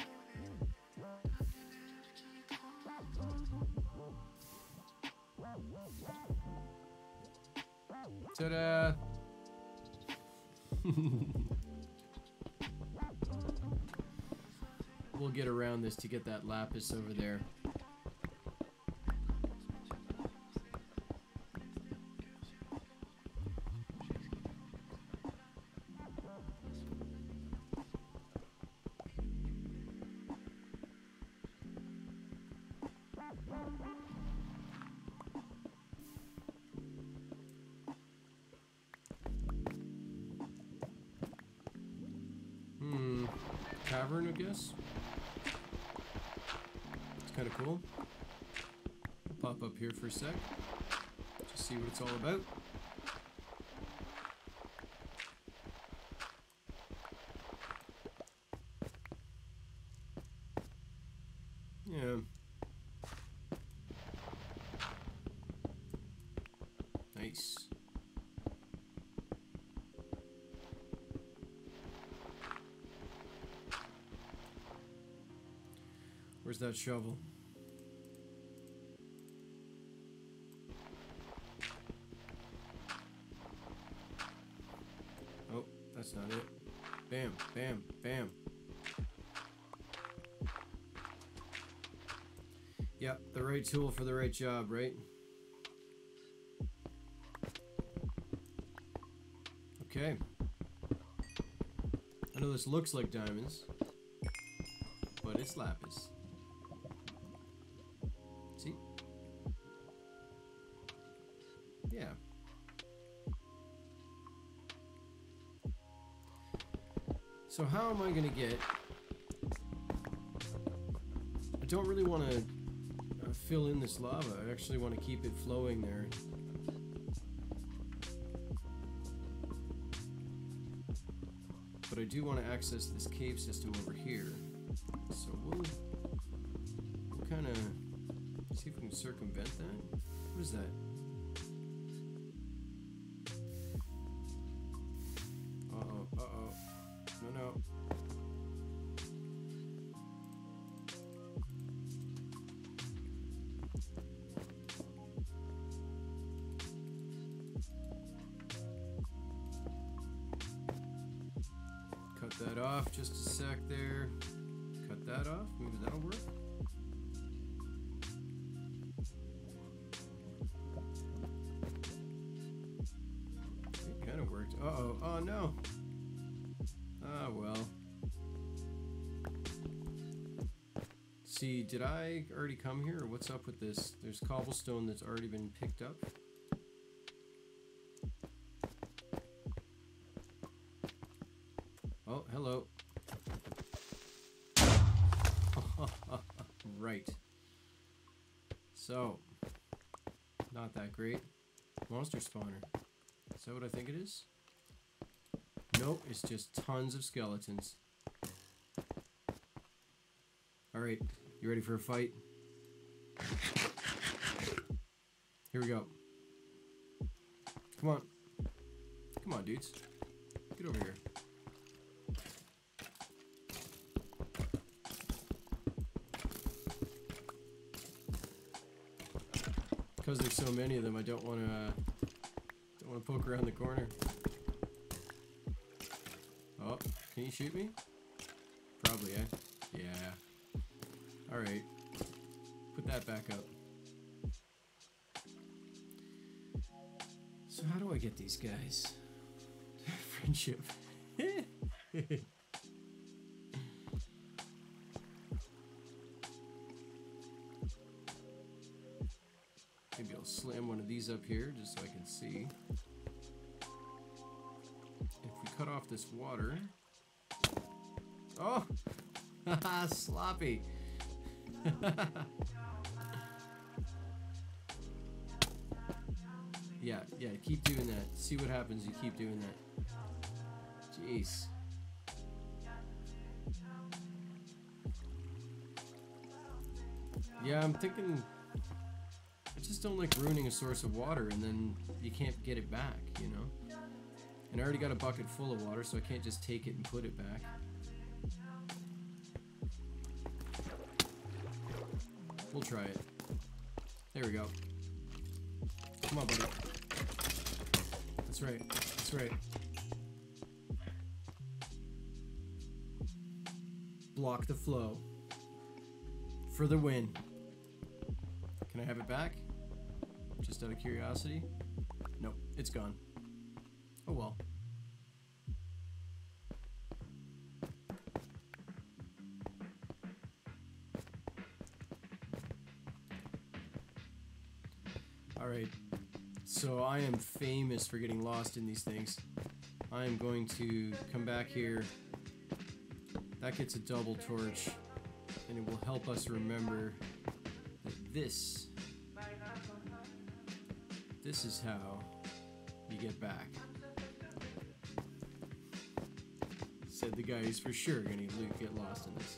Ta-da! we'll get around this to get that lapis over there. Here for a sec. Just see what it's all about. Yeah. Nice. Where's that shovel? Right tool for the right job, right? Okay. I know this looks like diamonds, but it's lapis. See? Yeah. So how am I gonna get... I don't really want to fill in this lava. I actually want to keep it flowing there. But I do want to access this cave system over here. So we'll, we'll kind of see if we can circumvent that. What is that? That off. Maybe that'll work. It kind of worked. Uh oh. Oh no. Ah well. See, did I already come here, or what's up with this? There's cobblestone that's already been picked up. Nope, it's just tons of skeletons. Alright, you ready for a fight? Here we go. Come on. Come on, dudes. Get over here. Because there's so many of them, I don't want to uh, don't want to poke around the corner. Oh, can you shoot me? Probably, eh? Yeah. Alright. Put that back up. So how do I get these guys? Friendship. Maybe I'll slam one of these up here just so I can see. This water... Oh! Sloppy! yeah, yeah, keep doing that. See what happens, you keep doing that. Jeez. Yeah, I'm thinking I just don't like ruining a source of water and then you can't get it back, you know? And I already got a bucket full of water, so I can't just take it and put it back. We'll try it. There we go. Come on, buddy. That's right. That's right. Block the flow. For the win. Can I have it back? Just out of curiosity? Nope, it's gone. I am famous for getting lost in these things. I am going to come back here. That gets a double torch, and it will help us remember that this, this is how you get back. Said the guy who's for sure gonna get lost in this.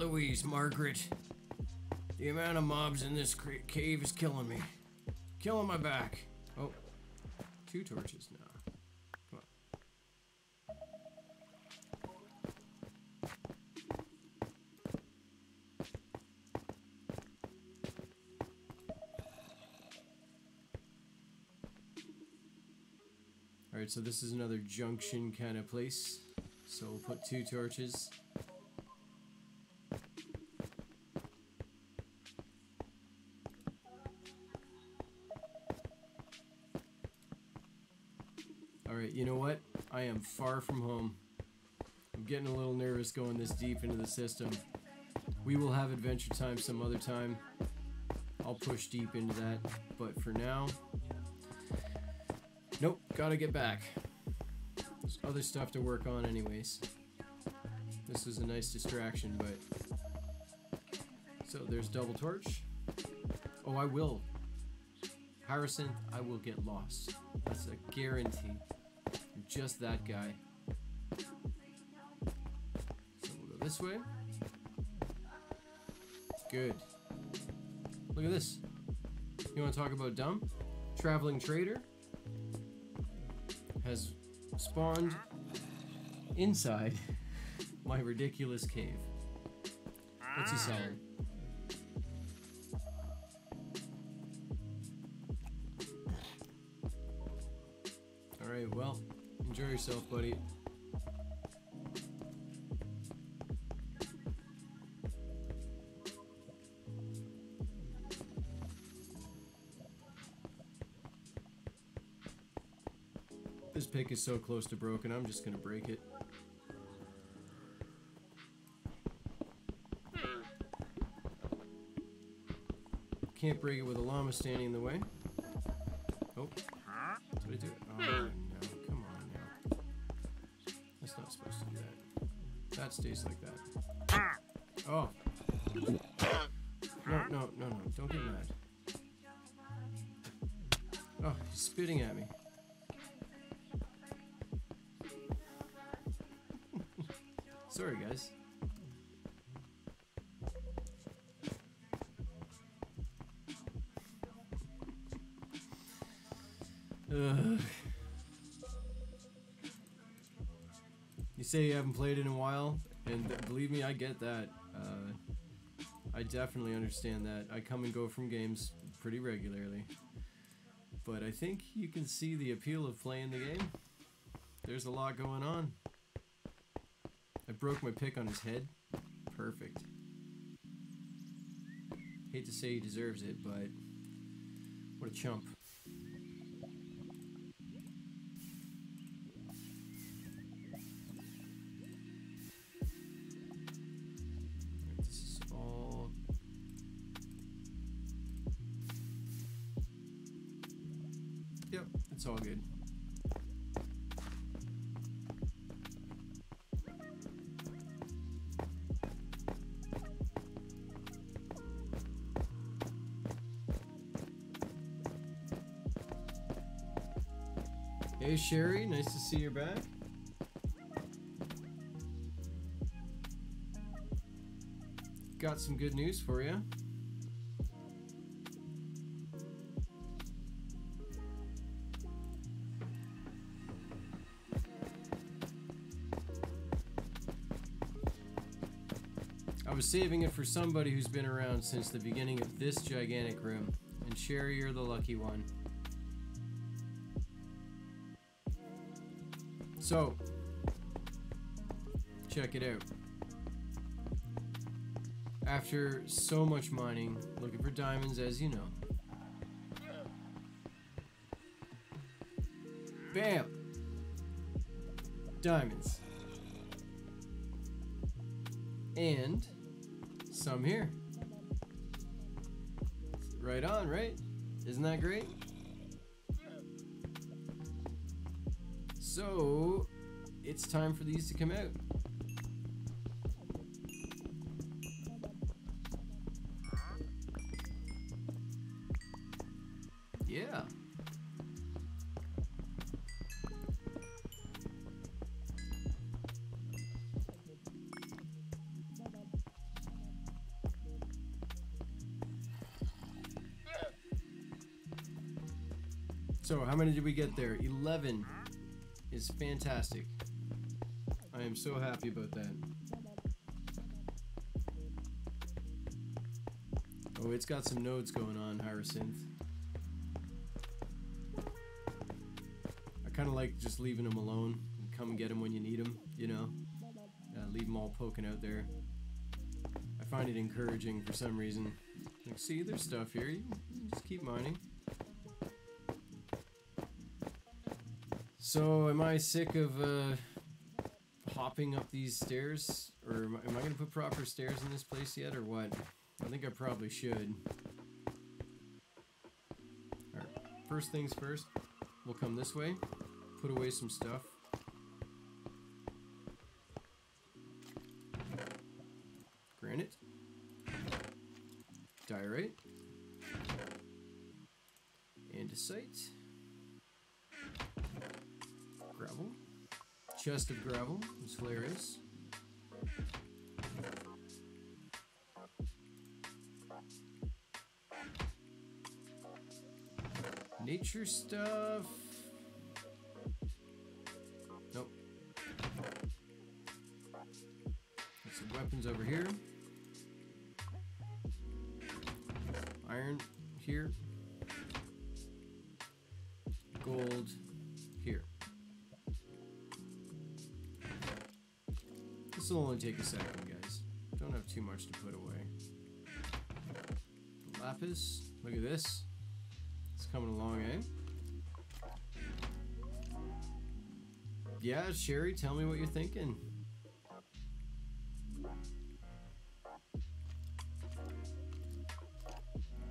Louise, Margaret. The amount of mobs in this cave is killing me. Killing my back. Oh, two torches now. Alright, so this is another junction kind of place. So we'll put two torches. Am far from home. I'm getting a little nervous going this deep into the system. We will have adventure time some other time. I'll push deep into that. But for now, nope, gotta get back. There's other stuff to work on, anyways. This is a nice distraction, but. So there's double torch. Oh, I will. Harrison, I will get lost. That's a guarantee. Just that guy. So we'll go this way. Good. Look at this. You want to talk about dumb? Traveling trader has spawned inside my ridiculous cave. What's he ah. selling? Alright, well, enjoy yourself, buddy. This pick is so close to broken, I'm just gonna break it. Can't break it with a llama standing in the way. Oh, I do? Oh That stays like that. Ah. Oh. No, no, no, no, don't get mad. Oh, he's spitting at me. Sorry, guys. Say you haven't played in a while, and believe me, I get that. Uh, I definitely understand that. I come and go from games pretty regularly. But I think you can see the appeal of playing the game. There's a lot going on. I broke my pick on his head. Perfect. Hate to say he deserves it, but what a chump. Sherry, nice to see you're back. Got some good news for you. I was saving it for somebody who's been around since the beginning of this gigantic room. And Sherry, you're the lucky one. So, check it out. After so much mining, looking for diamonds, as you know. Bam! Diamonds. Come out. Yeah. So, how many did we get there? 11 is fantastic. Am so happy about that. Oh, it's got some nodes going on, Hyacinth. I kind of like just leaving them alone. Come and get them when you need them, you know? Uh, leave them all poking out there. I find it encouraging for some reason. Like, see, there's stuff here. You just keep mining. So, am I sick of uh, hopping up these stairs? Or am I, am I to put proper stairs in this place yet, or what? I think I probably should. Alright, first things first, we'll come this way, put away some stuff. As hilarious. Nature stuff. This will only take a second, guys. Don't have too much to put away. Lapis. Look at this. It's coming along, eh? Yeah, Sherry, tell me what you're thinking.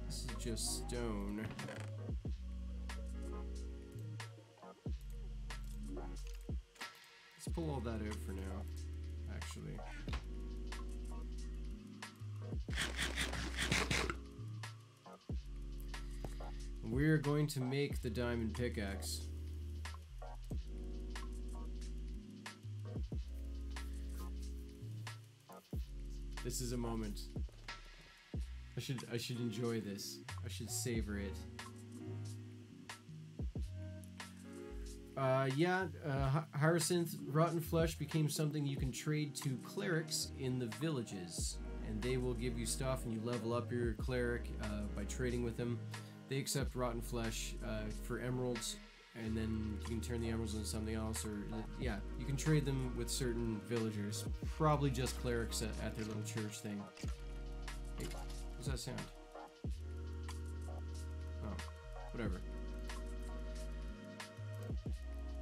This is just stone. To make the diamond pickaxe. This is a moment. I should I should enjoy this. I should savor it. Uh, yeah, uh, Hyacinth Rotten Flesh became something you can trade to clerics in the villages, and they will give you stuff, and you level up your cleric uh, by trading with them. They accept Rotten Flesh uh, for emeralds, and then you can turn the emeralds into something else, or yeah, you can trade them with certain villagers. Probably just clerics at, at their little church thing. Hey, what's that sound? Oh, whatever.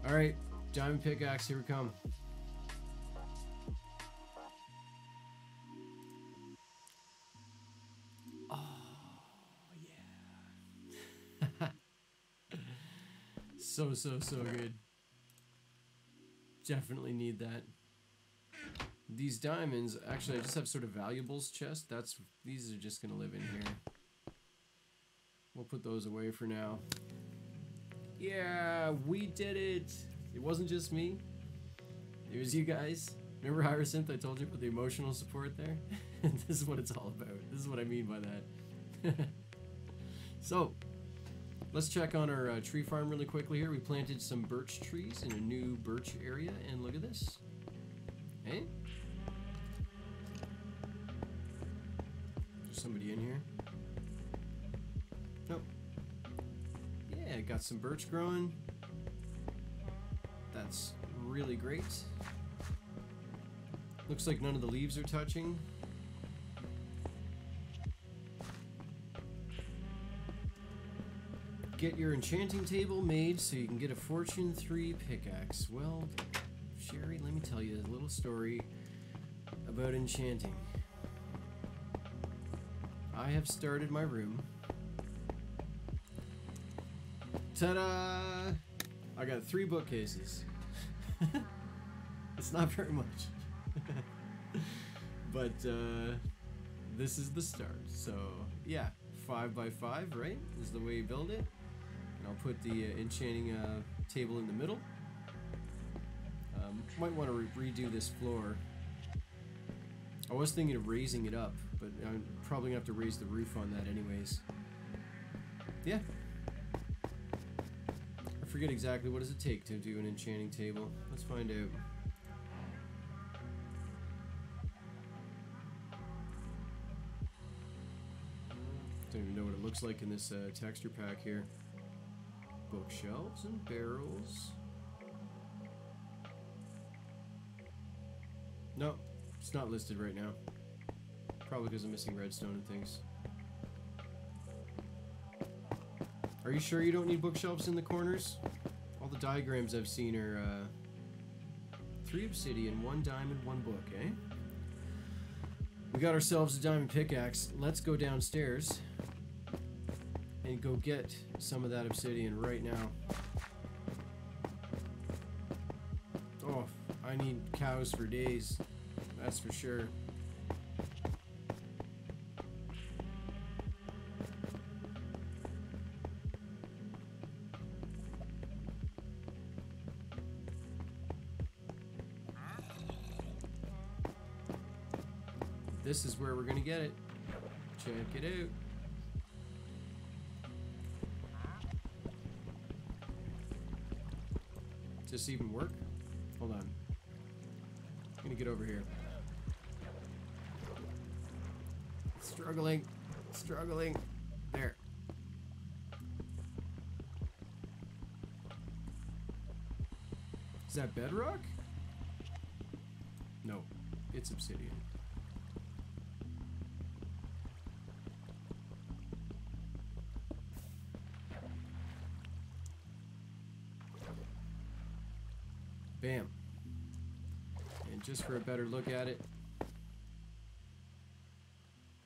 All right, diamond pickaxe, here we come. So, so, good. Definitely need that. These diamonds, actually, I just have sort of valuables chest. That's these are just gonna live in here. We'll put those away for now. Yeah, we did it. It wasn't just me. It was you guys. Remember Hyacinth? I told you about the emotional support there. this is what it's all about. This is what I mean by that. so, let's check on our uh, tree farm really quickly here. We planted some birch trees in a new birch area, and look at this. Hey, There's somebody in here. Nope. Yeah, got some birch growing. That's really great. Looks like none of the leaves are touching. Get your enchanting table made so you can get a Fortune 3 pickaxe. Well, Sherry, let me tell you a little story about enchanting. I have started my room. Ta-da! I got three bookcases. it's not very much. but uh, this is the start. So yeah, five by five, right? Is the way you build it. I'll put the uh, enchanting uh, table in the middle. Um, might want to re- redo this floor. I was thinking of raising it up, but I'm probably gonna have to raise the roof on that anyways. Yeah. I forget exactly what does it take to do an enchanting table. Let's find out. Don't even know what it looks like in this uh, texture pack here. Bookshelves and barrels. No, it's not listed right now. Probably because I'm missing redstone and things. Are you sure you don't need bookshelves in the corners? All the diagrams I've seen are uh, three obsidian, one diamond, one book, eh? We got ourselves a diamond pickaxe. Let's go downstairs and go get some of that obsidian right now. Oh, I need cows for days, that's for sure. This is where we're gonna get it. Check it out. Even work? Hold on. I'm gonna get over here. Struggling. Struggling. There. Is that bedrock? No, it's obsidian. For a better look at it,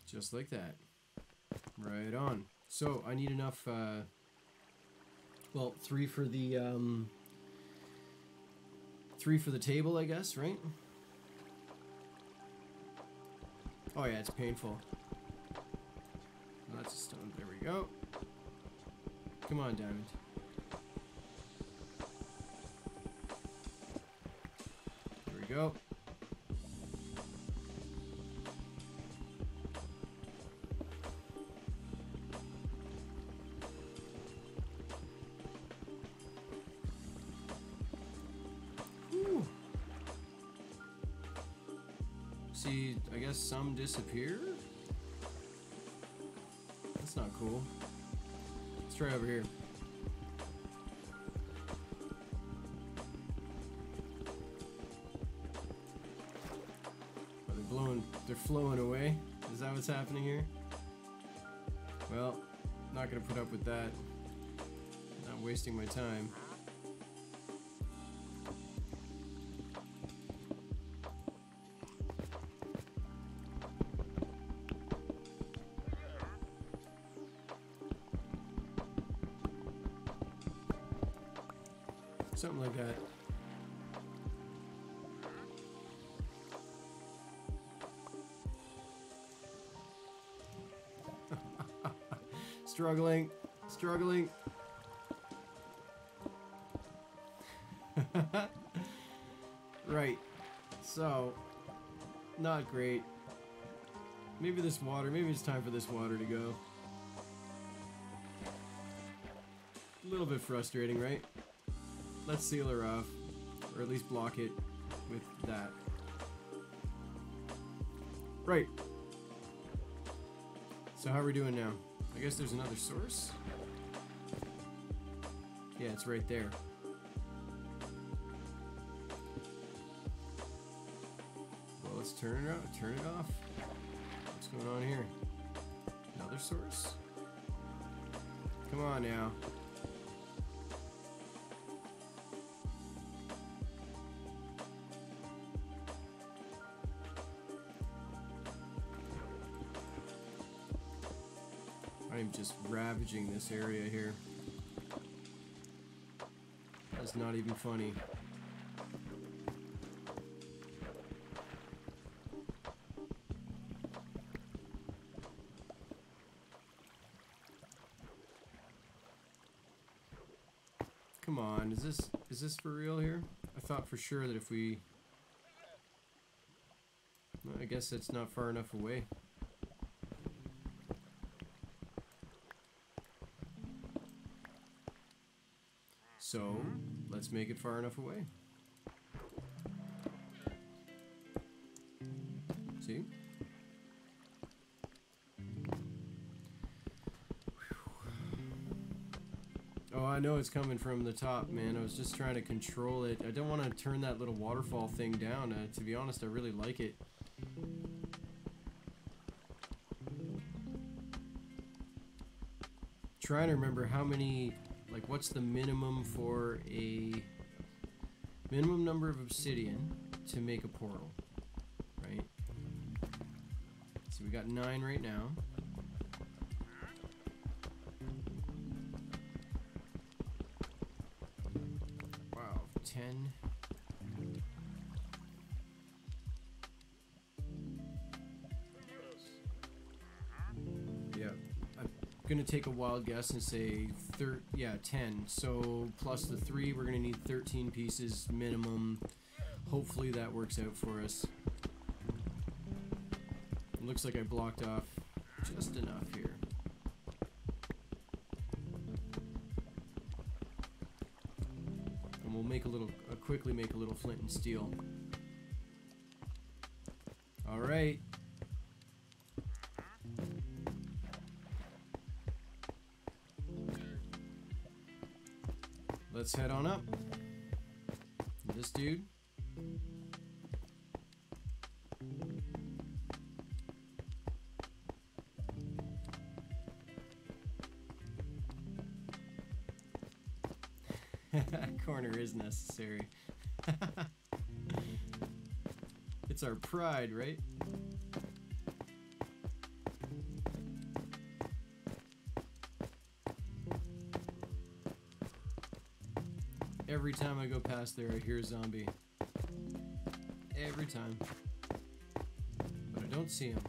just like that. Right on. So I need enough, uh, well, three for the, um, three for the table, I guess, right? Oh yeah, it's painful. That's a stone. There we go. Come on, Diamond. There we go. See, I guess some disappear? That's not cool. Let's try over here. Are they blowing? They're flowing away? Is that what's happening here? Well, not gonna put up with that. Not wasting my time. Something like that. struggling, struggling. right. So, not great. Maybe this water, maybe it's time for this water to go. A little bit frustrating, right? Let's seal her off. Or at least block it with that. Right. So how are we doing now? I guess there's another source? Yeah, it's right there. Well, let's turn it out. Turn it off. What's going on here? Another source? Come on now. Ravaging this area here. That's not even funny. Come on, is this is this for real here? I thought for sure that if we I guess it's not far enough away. So, let's make it far enough away. See? Oh, I know it's coming from the top, man. I was just trying to control it. I don't want to turn that little waterfall thing down. Uh, to be honest, I really like it. Trying to remember how many like what's the minimum for a minimum number of obsidian to make a portal right? So we got nine right now wild guess and say thir- yeah 10 so plus the three we're gonna need 13 pieces minimum hopefully that works out for us looks like I blocked off just enough here. And we'll make a little, uh, quickly make a little flint and steel. Alright. Let's head on up. This dude. Corner is necessary. it's our pride, right? Every time I go past there, I hear a zombie. Every time. But I don't see him.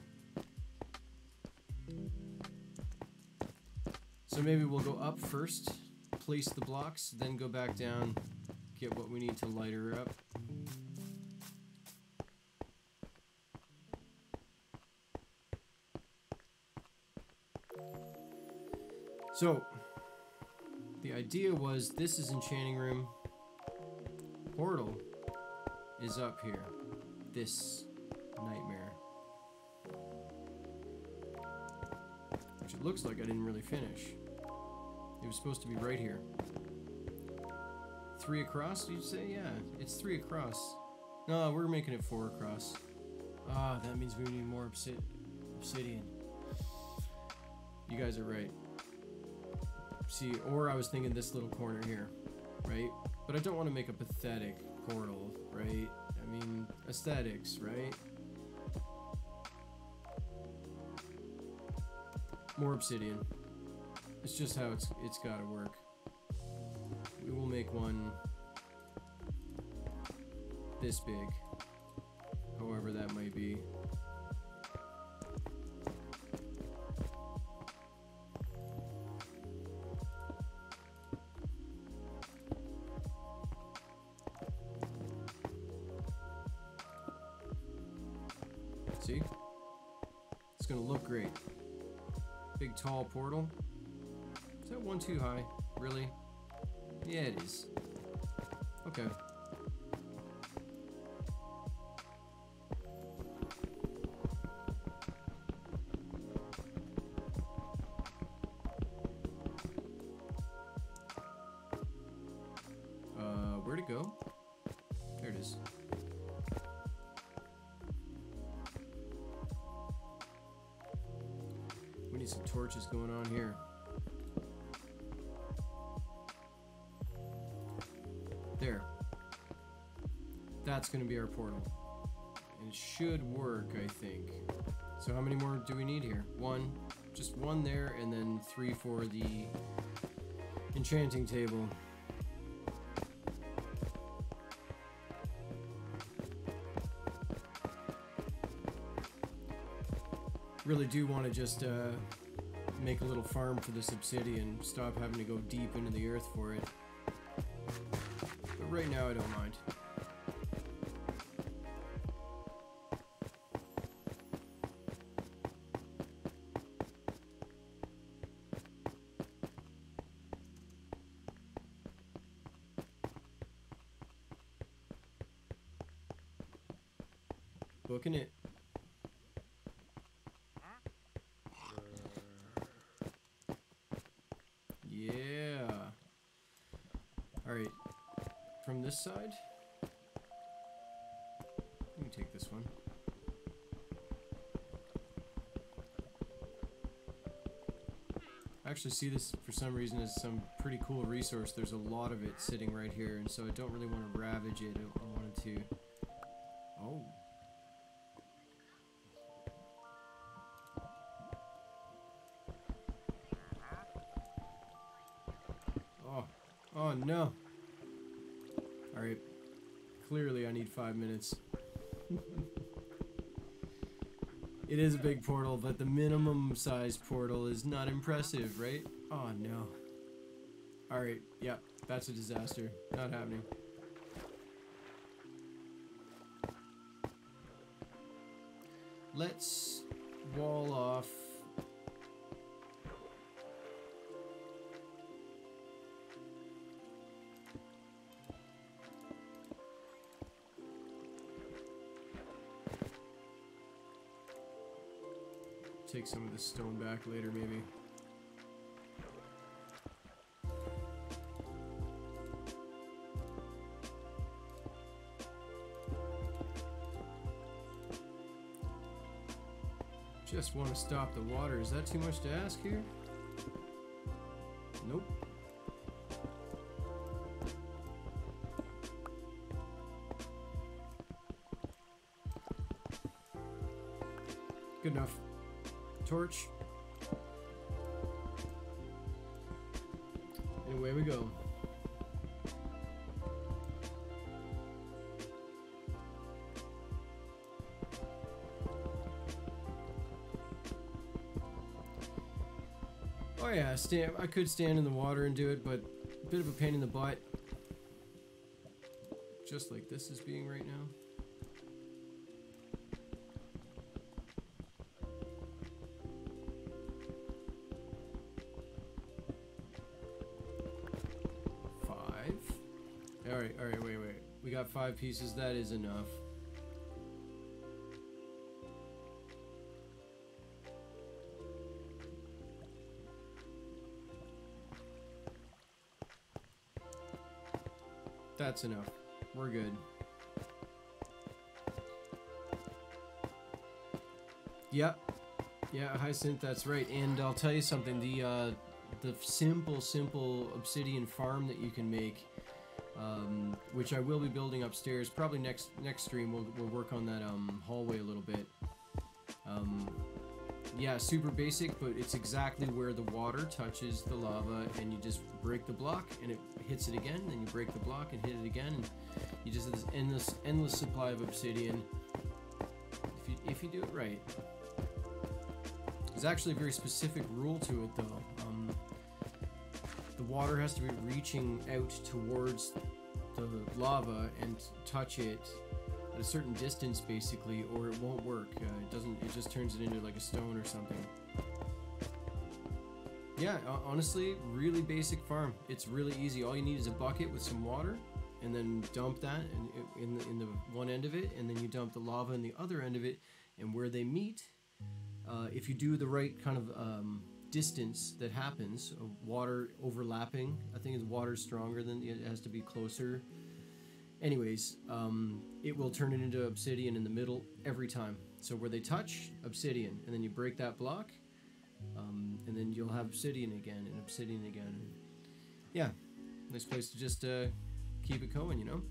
So maybe we'll go up first, place the blocks, then go back down, get what we need to light her up. So, the idea was this is enchanting room. Portal is up here. This nightmare. Which it looks like I didn't really finish. It was supposed to be right here. Three across, you'd say? Yeah, it's three across. No, we're making it four across. Ah, that means we need more obsid obsidian. You guys are right. See, or I was thinking this little corner here, right? But I don't want to make a pathetic portal, right? I mean, aesthetics, right? More obsidian. It's just how it's it's got to work. We will make one this big, portal. Is that one too high? Really? Yeah, it is. Okay. Torches going on here. There. That's going to be our portal. And it should work, I think. So how many more do we need here? One. Just one there, and then three for the enchanting table. Really do want to just uh, make a little farm for this obsidian. Stop having to go deep into the earth for it. But right now I don't mind. Booking it. Yeah. Alright. From this side? Let me take this one. I actually see this for some reason as some pretty cool resource. There's a lot of it sitting right here, and so I don't really want to ravage it. I, I wanted to. Portal, but the minimum size portal is not impressive, right? Oh no. Alright, yep, that's a disaster. Not happening. This stone back later, maybe. Just want to stop the water. Is that too much to ask here? Stand. I could stand in the water and do it, but a bit of a pain in the butt. Just like this is being right now. Five. All right, all right, wait, wait. We got five pieces. That is enough. That's enough. We're good. Yep. Yeah, Hyacinth, that's right. And I'll tell you something, the uh, the simple, simple obsidian farm that you can make, um, which I will be building upstairs, probably next next stream we'll, we'll work on that um, hallway a little bit. Um, yeah, super basic, but it's exactly where the water touches the lava, and you just break the block, and it hits it again. Then you break the block and hit it again, and you just have this endless, endless supply of obsidian. If you if you do it right. There's actually a very specific rule to it, though. Um, the water has to be reaching out towards the lava and touch it at a certain distance basically or it won't work uh, it doesn't it just turns it into like a stone or something yeah honestly really basic farm. It's really easy. All you need is a bucket with some water and then dump that in, in, the, in the one end of it and then you dump the lava in the other end of it and where they meet uh, if you do the right kind of um, distance that happens uh, water overlapping i think the water's stronger than it has to be closer. Anyways, um, it will turn it into obsidian in the middle every time. So where they touch, obsidian, and then you break that block, um, and then you'll have obsidian again and obsidian again. Yeah, nice place to just uh, keep it going, you know.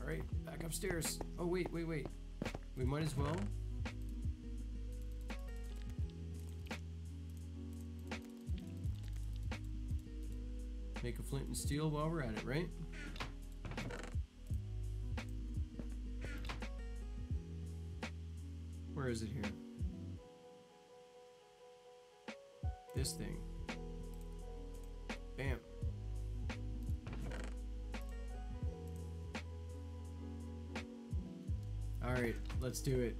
All right, back upstairs. Oh wait, wait, wait. We might as well. Make a flint and steel while we're at it, right? Where is it here? This thing. Bam. Alright, let's do it.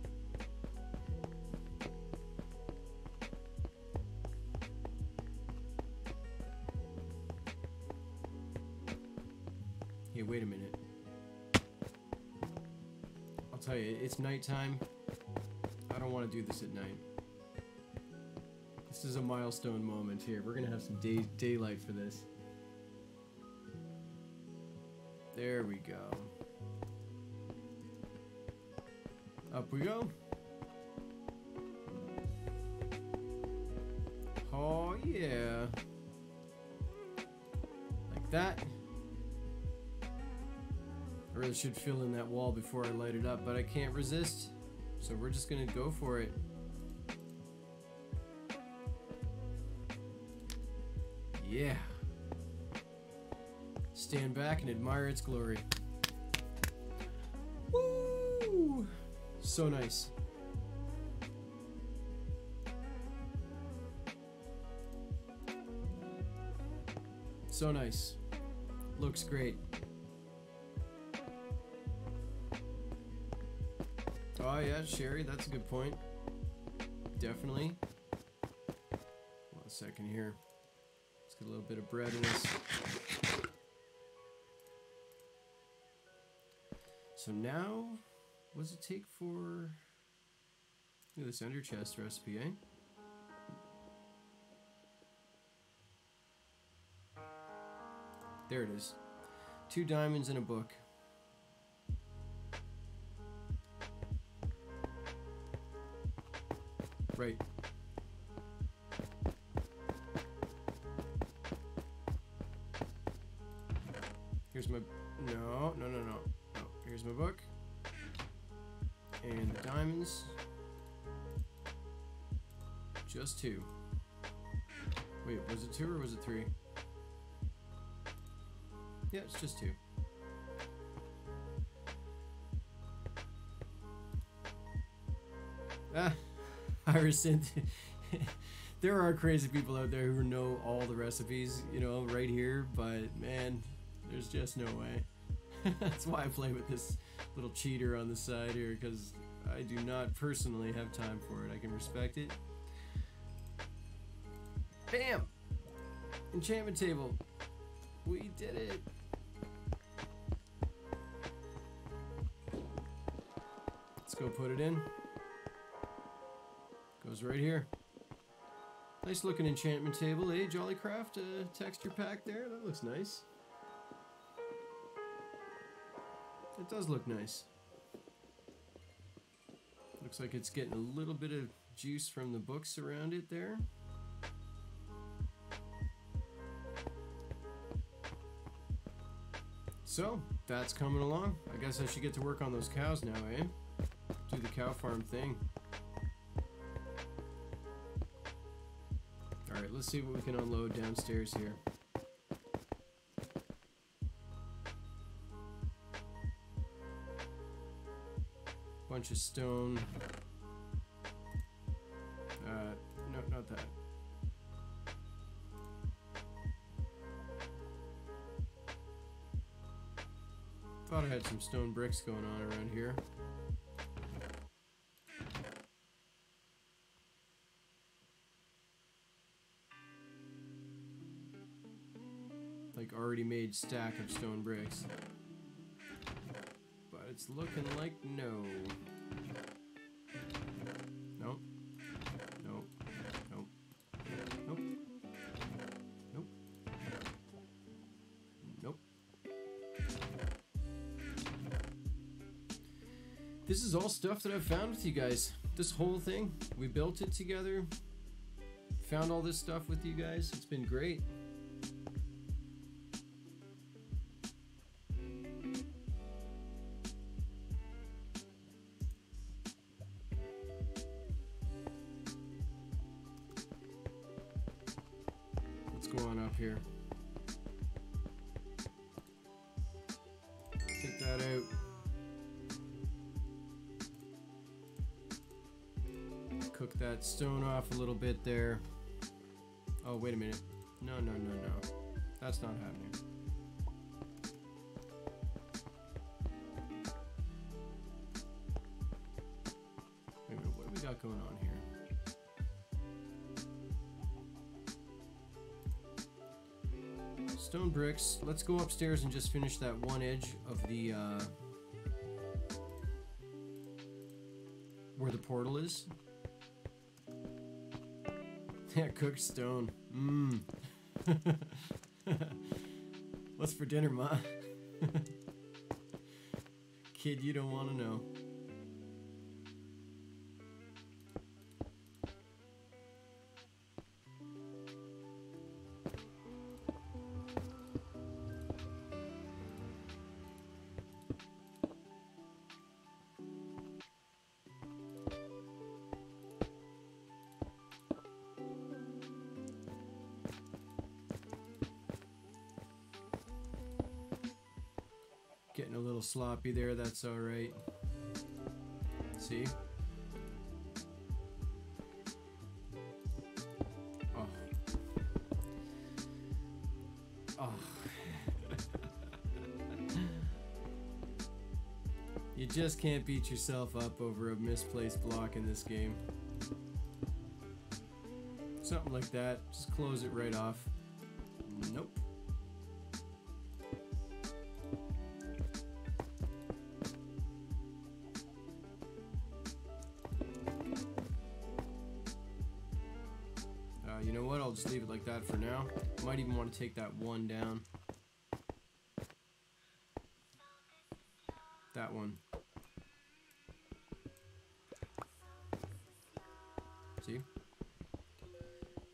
Hey, wait a minute. I'll tell you, it's nighttime. I don't want to do this at night. This is a milestone moment here. We're gonna have some day daylight for this. There we go. Up we go. Oh yeah. Like that. I really should fill in that wall before I light it up, but I can't resist. So we're just gonna go for it. Yeah. Stand back and admire its glory. Woo! So nice. So nice. Looks great. Oh yeah, Sherry, that's a good point. definitely. One second here. Little bit of bread this. So now, what does it take for Look at this under chest recipe, eh? There it is. Two diamonds in a book. Two. Wait, was it two or was it three? Yeah, it's just two. Ah, Iris there are crazy people out there who know all the recipes, you know, right here, but man, there's just no way. That's why I play with this little cheater on the side here, because I do not personally have time for it. I can respect it. Bam! Enchantment table. We did it. Let's go put it in. Goes right here. Nice looking enchantment table, eh? Jolicraft uh, texture pack there. That looks nice. It does look nice. Looks like it's getting a little bit of juice from the books around it there. So, that's coming along. I guess I should get to work on those cows now, eh? Do the cow farm thing. Alright, let's see what we can unload downstairs here. Bunch of stone. Some stone bricks going on around here. Like already made stack of stone bricks. But it's looking like no. This is all stuff that I've found with you guys. This whole thing, we built it together. Found all this stuff with you guys. It's been great. A little bit there. Oh, wait a minute. No, no, no, no. That's not happening. Wait a minute, what do we got going on here? Stone bricks. Let's go upstairs and just finish that one edge of the, uh, where the portal is. Yeah, cooked stone. Mmm. What's for dinner, Ma? Kid, you don't want to know. Sloppy there, that's alright. See? Oh. Oh. you just can't beat yourself up over a misplaced block in this game. Something like that. Just close it right off. I'll just leave it like that for now. Might even want to take that one down. That one. See?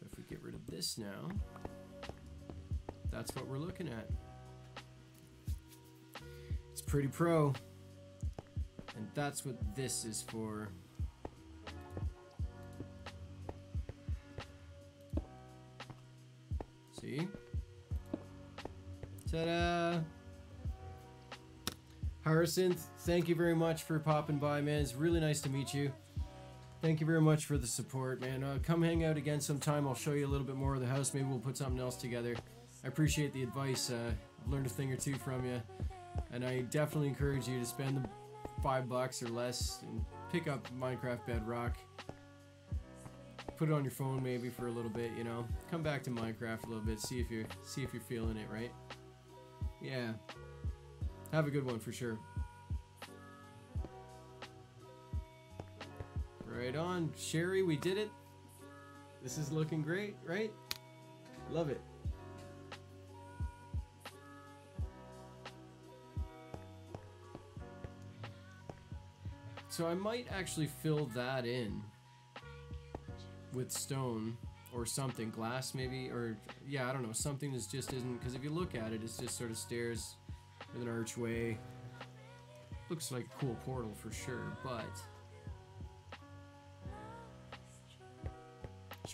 If we get rid of this now, that's what we're looking at. It's pretty pro. And that's what this is for. Harrison, thank you very much for popping by, man. It's really nice to meet you. Thank you very much for the support, man. Uh, come hang out again sometime. I'll show you a little bit more of the house. Maybe we'll put something else together. I appreciate the advice. Uh, learned a thing or two from you. And I definitely encourage you to spend the five bucks or less and pick up Minecraft Bedrock. Put it on your phone maybe for a little bit, you know. Come back to Minecraft a little bit. See if you're see if you're feeling it, right? Yeah. Have a good one for sure. Right on. Sherry, we did it. This is looking great, right? Love it. So I might actually fill that in with stone or something, glass maybe, or yeah, I don't know, something that just isn't, because if you look at it, it's just sort of stairs with an archway. Looks like a cool portal for sure, but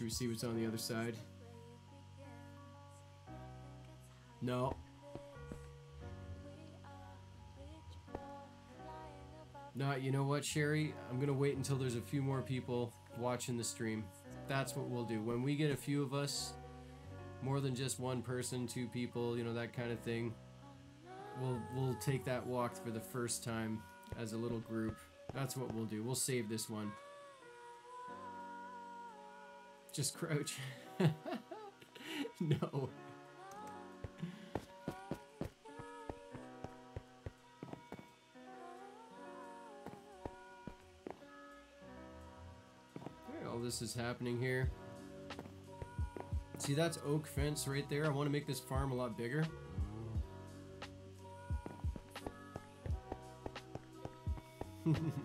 we see what's on the other side? No. No, you know what, Sherry? I'm gonna wait until there's a few more people watching the stream. That's what we'll do. When we get a few of us, more than just one person, two people, you know, that kind of thing, we'll we'll take that walk for the first time as a little group. That's what we'll do. We'll save this one. Just crouch. no. Okay, all this is happening here. See, that's oak fence right there. I want to make this farm a lot bigger.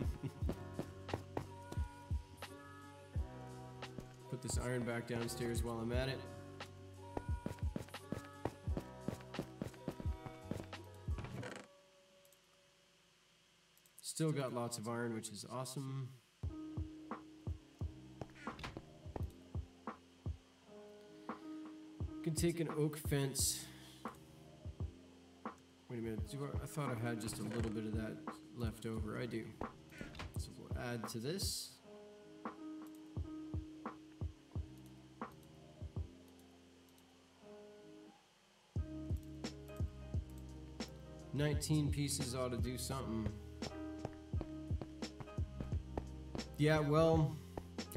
Back downstairs while I'm at it. Still got lots of iron, which is awesome. Can take an oak fence. Wait a minute. I, I thought I had just a little bit of that left over. I do. So we'll add to this. Nineteen pieces ought to do something. Yeah, well,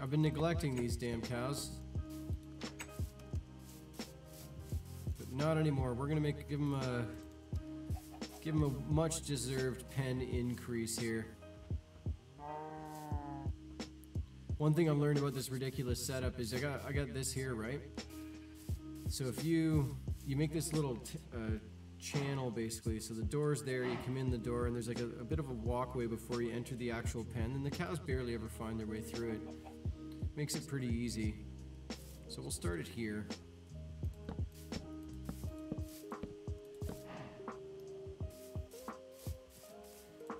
I've been neglecting these damn cows. But not anymore. We're gonna make give them a give them a much deserved pen increase here. One thing I've learned about this ridiculous setup is I got I got this here, right? So if you you make this little uh, channel basically, so the door's there, you come in the door, and there's like a, a bit of a walkway before you enter the actual pen, and the cows barely ever find their way through it. Makes it pretty easy. So we'll start it here.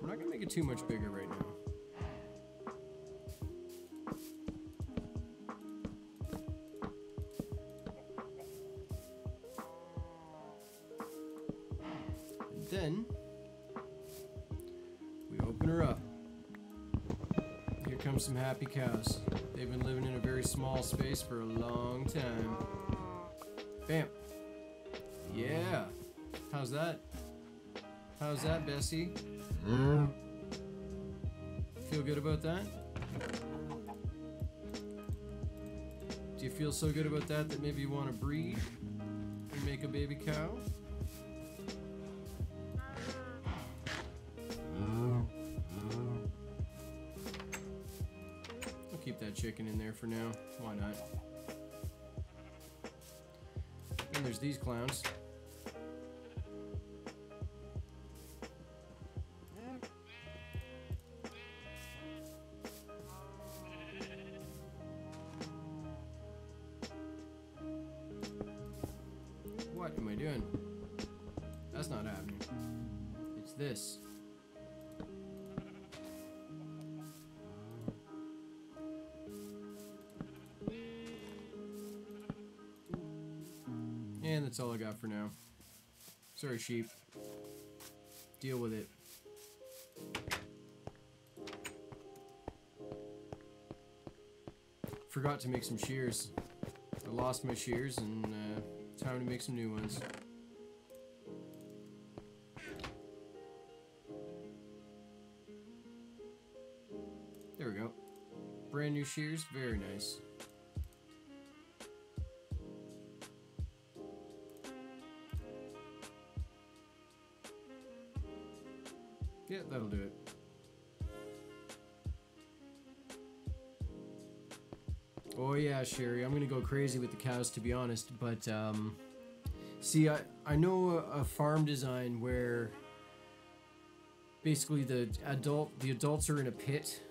We're not gonna make it too much bigger right happy cows. They've been living in a very small space for a long time. Bam. Yeah. How's that? How's that, Bessie? Feel good about that? Do you feel so good about that that maybe you want to breed and make a baby cow? Chicken in there for now. Why not? And there's these clowns. Got for now. Sorry, sheep. Deal with it. Forgot to make some shears. I lost my shears and uh, time to make some new ones. There we go. Brand new shears, very nice. Crazy with the cows to be honest, but um, see, I I know a, farm design where basically the adult the adults are in a pit,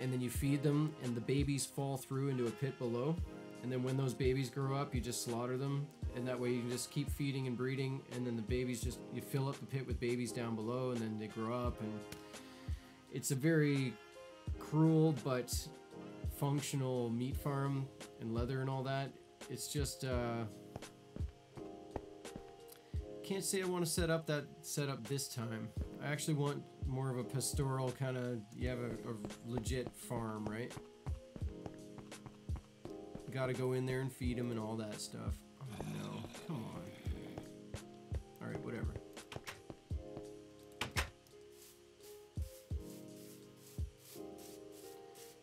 and then you feed them, and the babies fall through into a pit below, and then when those babies grow up, you just slaughter them, and that way you can just keep feeding and breeding, and then the babies just you fill up the pit with babies down below, and then they grow up, and it's a very cruel but functional meat farm and leather and all that. It's just uh can't say I want to set up that setup this time. I actually want more of a pastoral kind of you have a, a legit farm, right? Got to go in there and feed them and all that stuff. Oh no, come on. All right, whatever.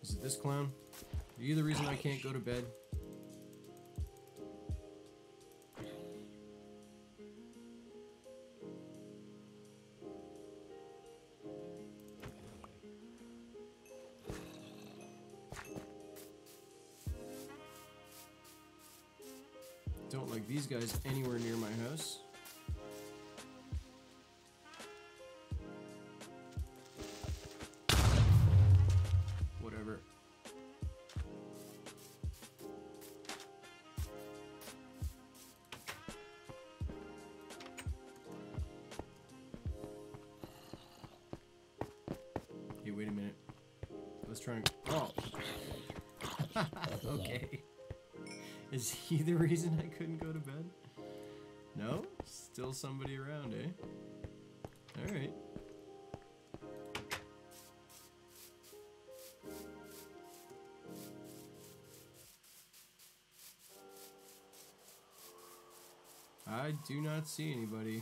Is it this clown? Are you the reason I can't go to bed? Don't like these guys anywhere near my house. Couldn't go to bed? No? Still somebody around, eh? Alright. I do not see anybody.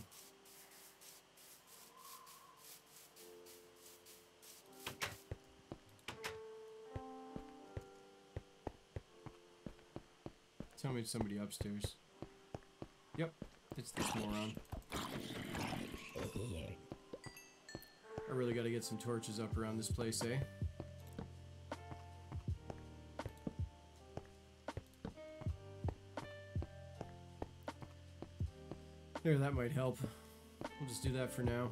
It's somebody upstairs. Yep, it's this moron. I really gotta get some torches up around this place, eh? There, that might help. We'll just do that for now.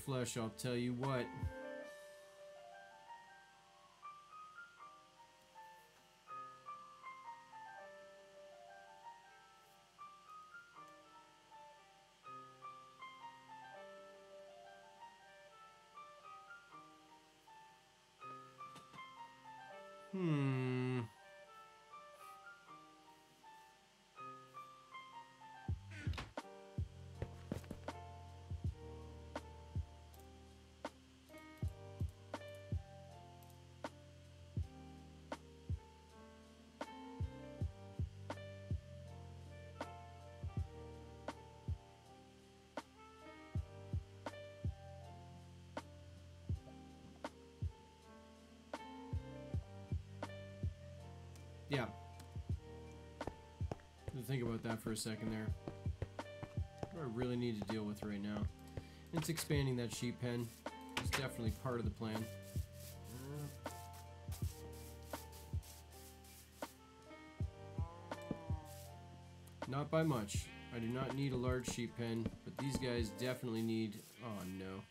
Flesh, I'll tell you what. About that for a second there. What I really need to deal with right now. It's expanding that sheep pen. It's definitely part of the plan. Not by much. I do not need a large sheep pen, but these guys definitely need... Oh no.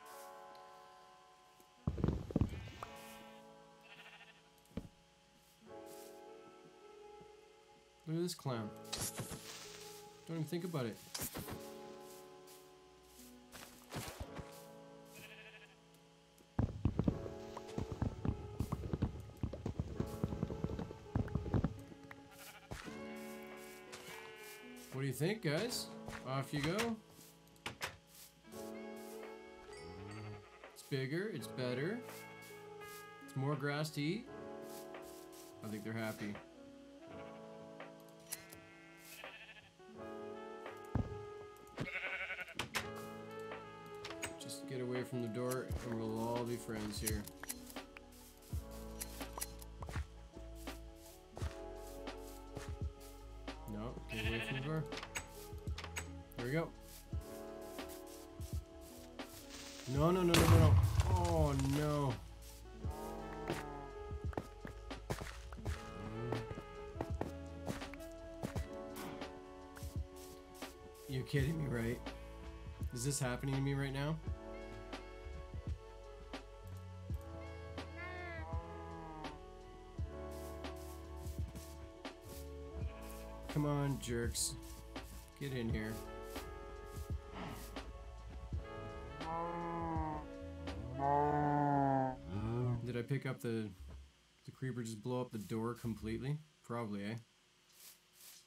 Look at this clown. Even think about it. What do you think, guys? Off you go. It's bigger, it's better. It's more grass to eat. I think they're happy. Friends here. No, get away from the door. There we go. No, no, no, no, no, no. Oh, no. You're kidding me, right? Is this happening to me right now? Jerks. Get in here. Did I pick up the the creeper just blow up the door completely? Probably, eh?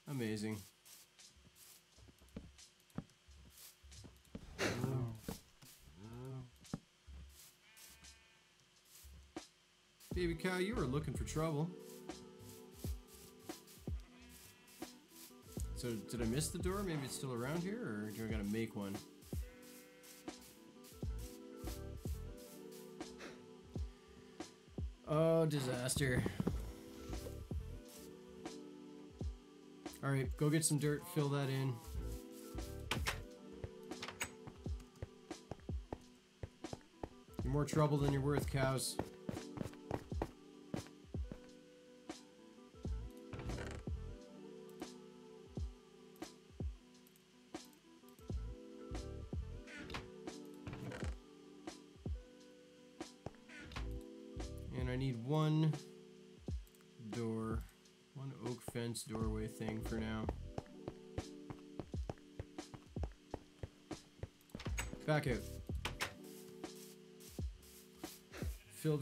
Amazing. Baby cow, you were looking for trouble. So, did I miss the door? Maybe it's still around here, or do I gotta make one? Oh, disaster. Alright, go get some dirt, fill that in. You're more trouble than you're worth, cows.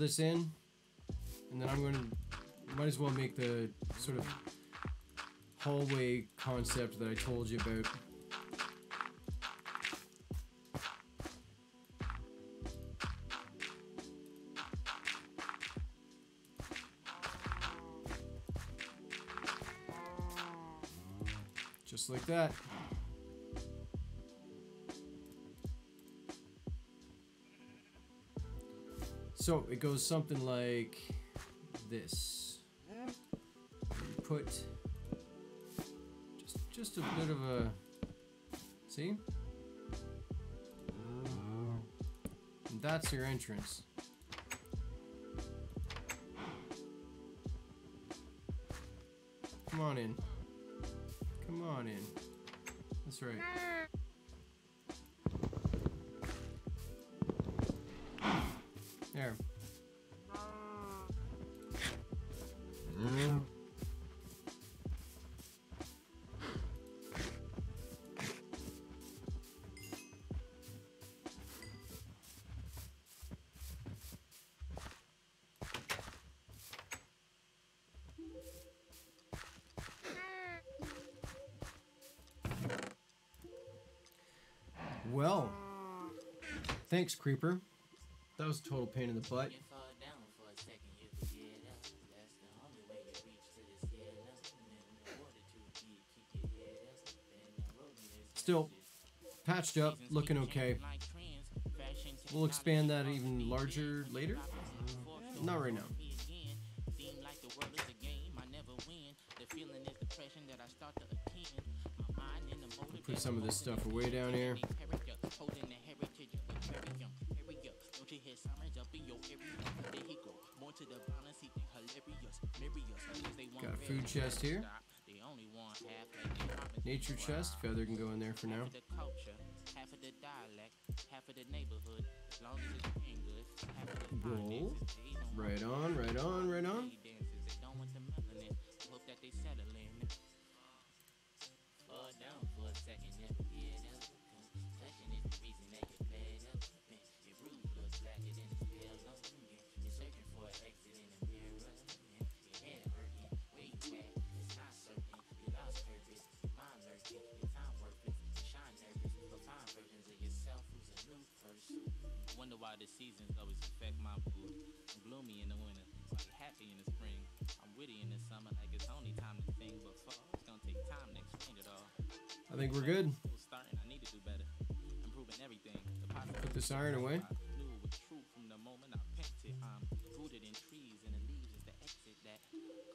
This in, and then I'm going to, might as well make the sort of hallway concept that I told you about. Just like that. It goes something like this. You put just just a bit of a see? And that's your entrance. Come on in. Come on in. That's right. Thanks, Creeper. That was a total pain in the butt. Still patched up, looking okay. We'll expand that even larger later. Uh, not right now. Put some of this stuff away down here. Got a food chest here. Nature chest, feather can go in there for now. Roll. Right on, right on, right on. The seasons always affect my mood. I'm gloomy in the winter, like happy in the spring. I'm witty in the summer, like it's only time to think. But fall, it's gonna take time to explain it all. I think we're good. Starting, I need to do better. Improving everything. The Put this iron away. I knew it was from the moment I picked it. I'm rooted in trees, and the leaves is the exit that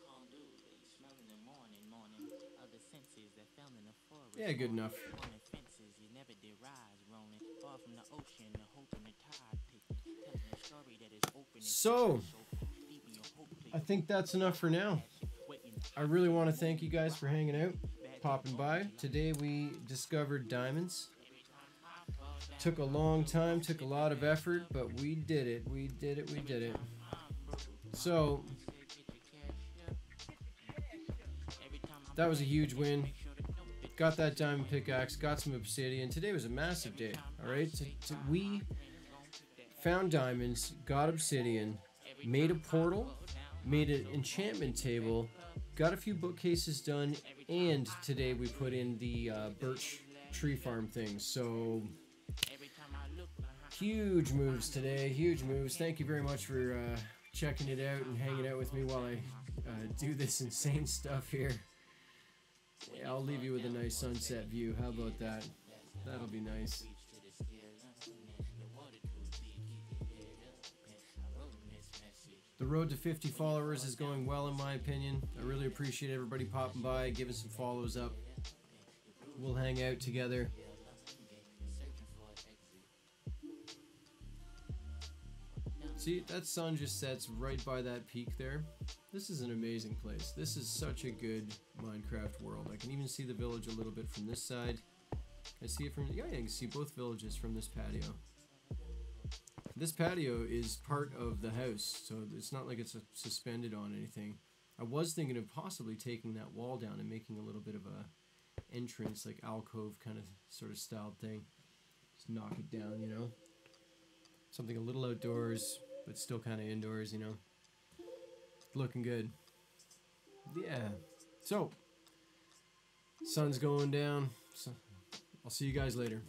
calm dew that you smell in the morning, morning. Other senses that fell in the forest. Yeah, good enough. So, I think that's enough for now. I really want to thank you guys for hanging out, popping by. Today we discovered diamonds. Took a long time, took a lot of effort, but we did it. We did it. We did it. So, that was a huge win. Got that diamond pickaxe, got some obsidian. Today was a massive day, all right? So we found diamonds, got obsidian, made a portal, made an enchantment table, got a few bookcases done, and today we put in the uh, birch tree farm thing. So huge moves today, huge moves. Thank you very much for uh, checking it out and hanging out with me while I uh, do this insane stuff here. Yeah, I'll leave you with a nice sunset view. How about that? That'll be nice. The road to 50 followers is going well, in my opinion. I really appreciate everybody popping by, giving some follows up. We'll hang out together. See, that sun just sets right by that peak there. This is an amazing place. This is such a good Minecraft world. I can even see the village a little bit from this side. I see it from yeah, I can see both villages from this patio. This patio is part of the house, so it's not like it's suspended on anything. I was thinking of possibly taking that wall down and making a little bit of a entrance, like alcove kind of sort of styled thing. Just knock it down, you know. Something a little outdoors, but still kind of indoors, you know. Looking good. Yeah. So, sun's going down. So I'll see you guys later.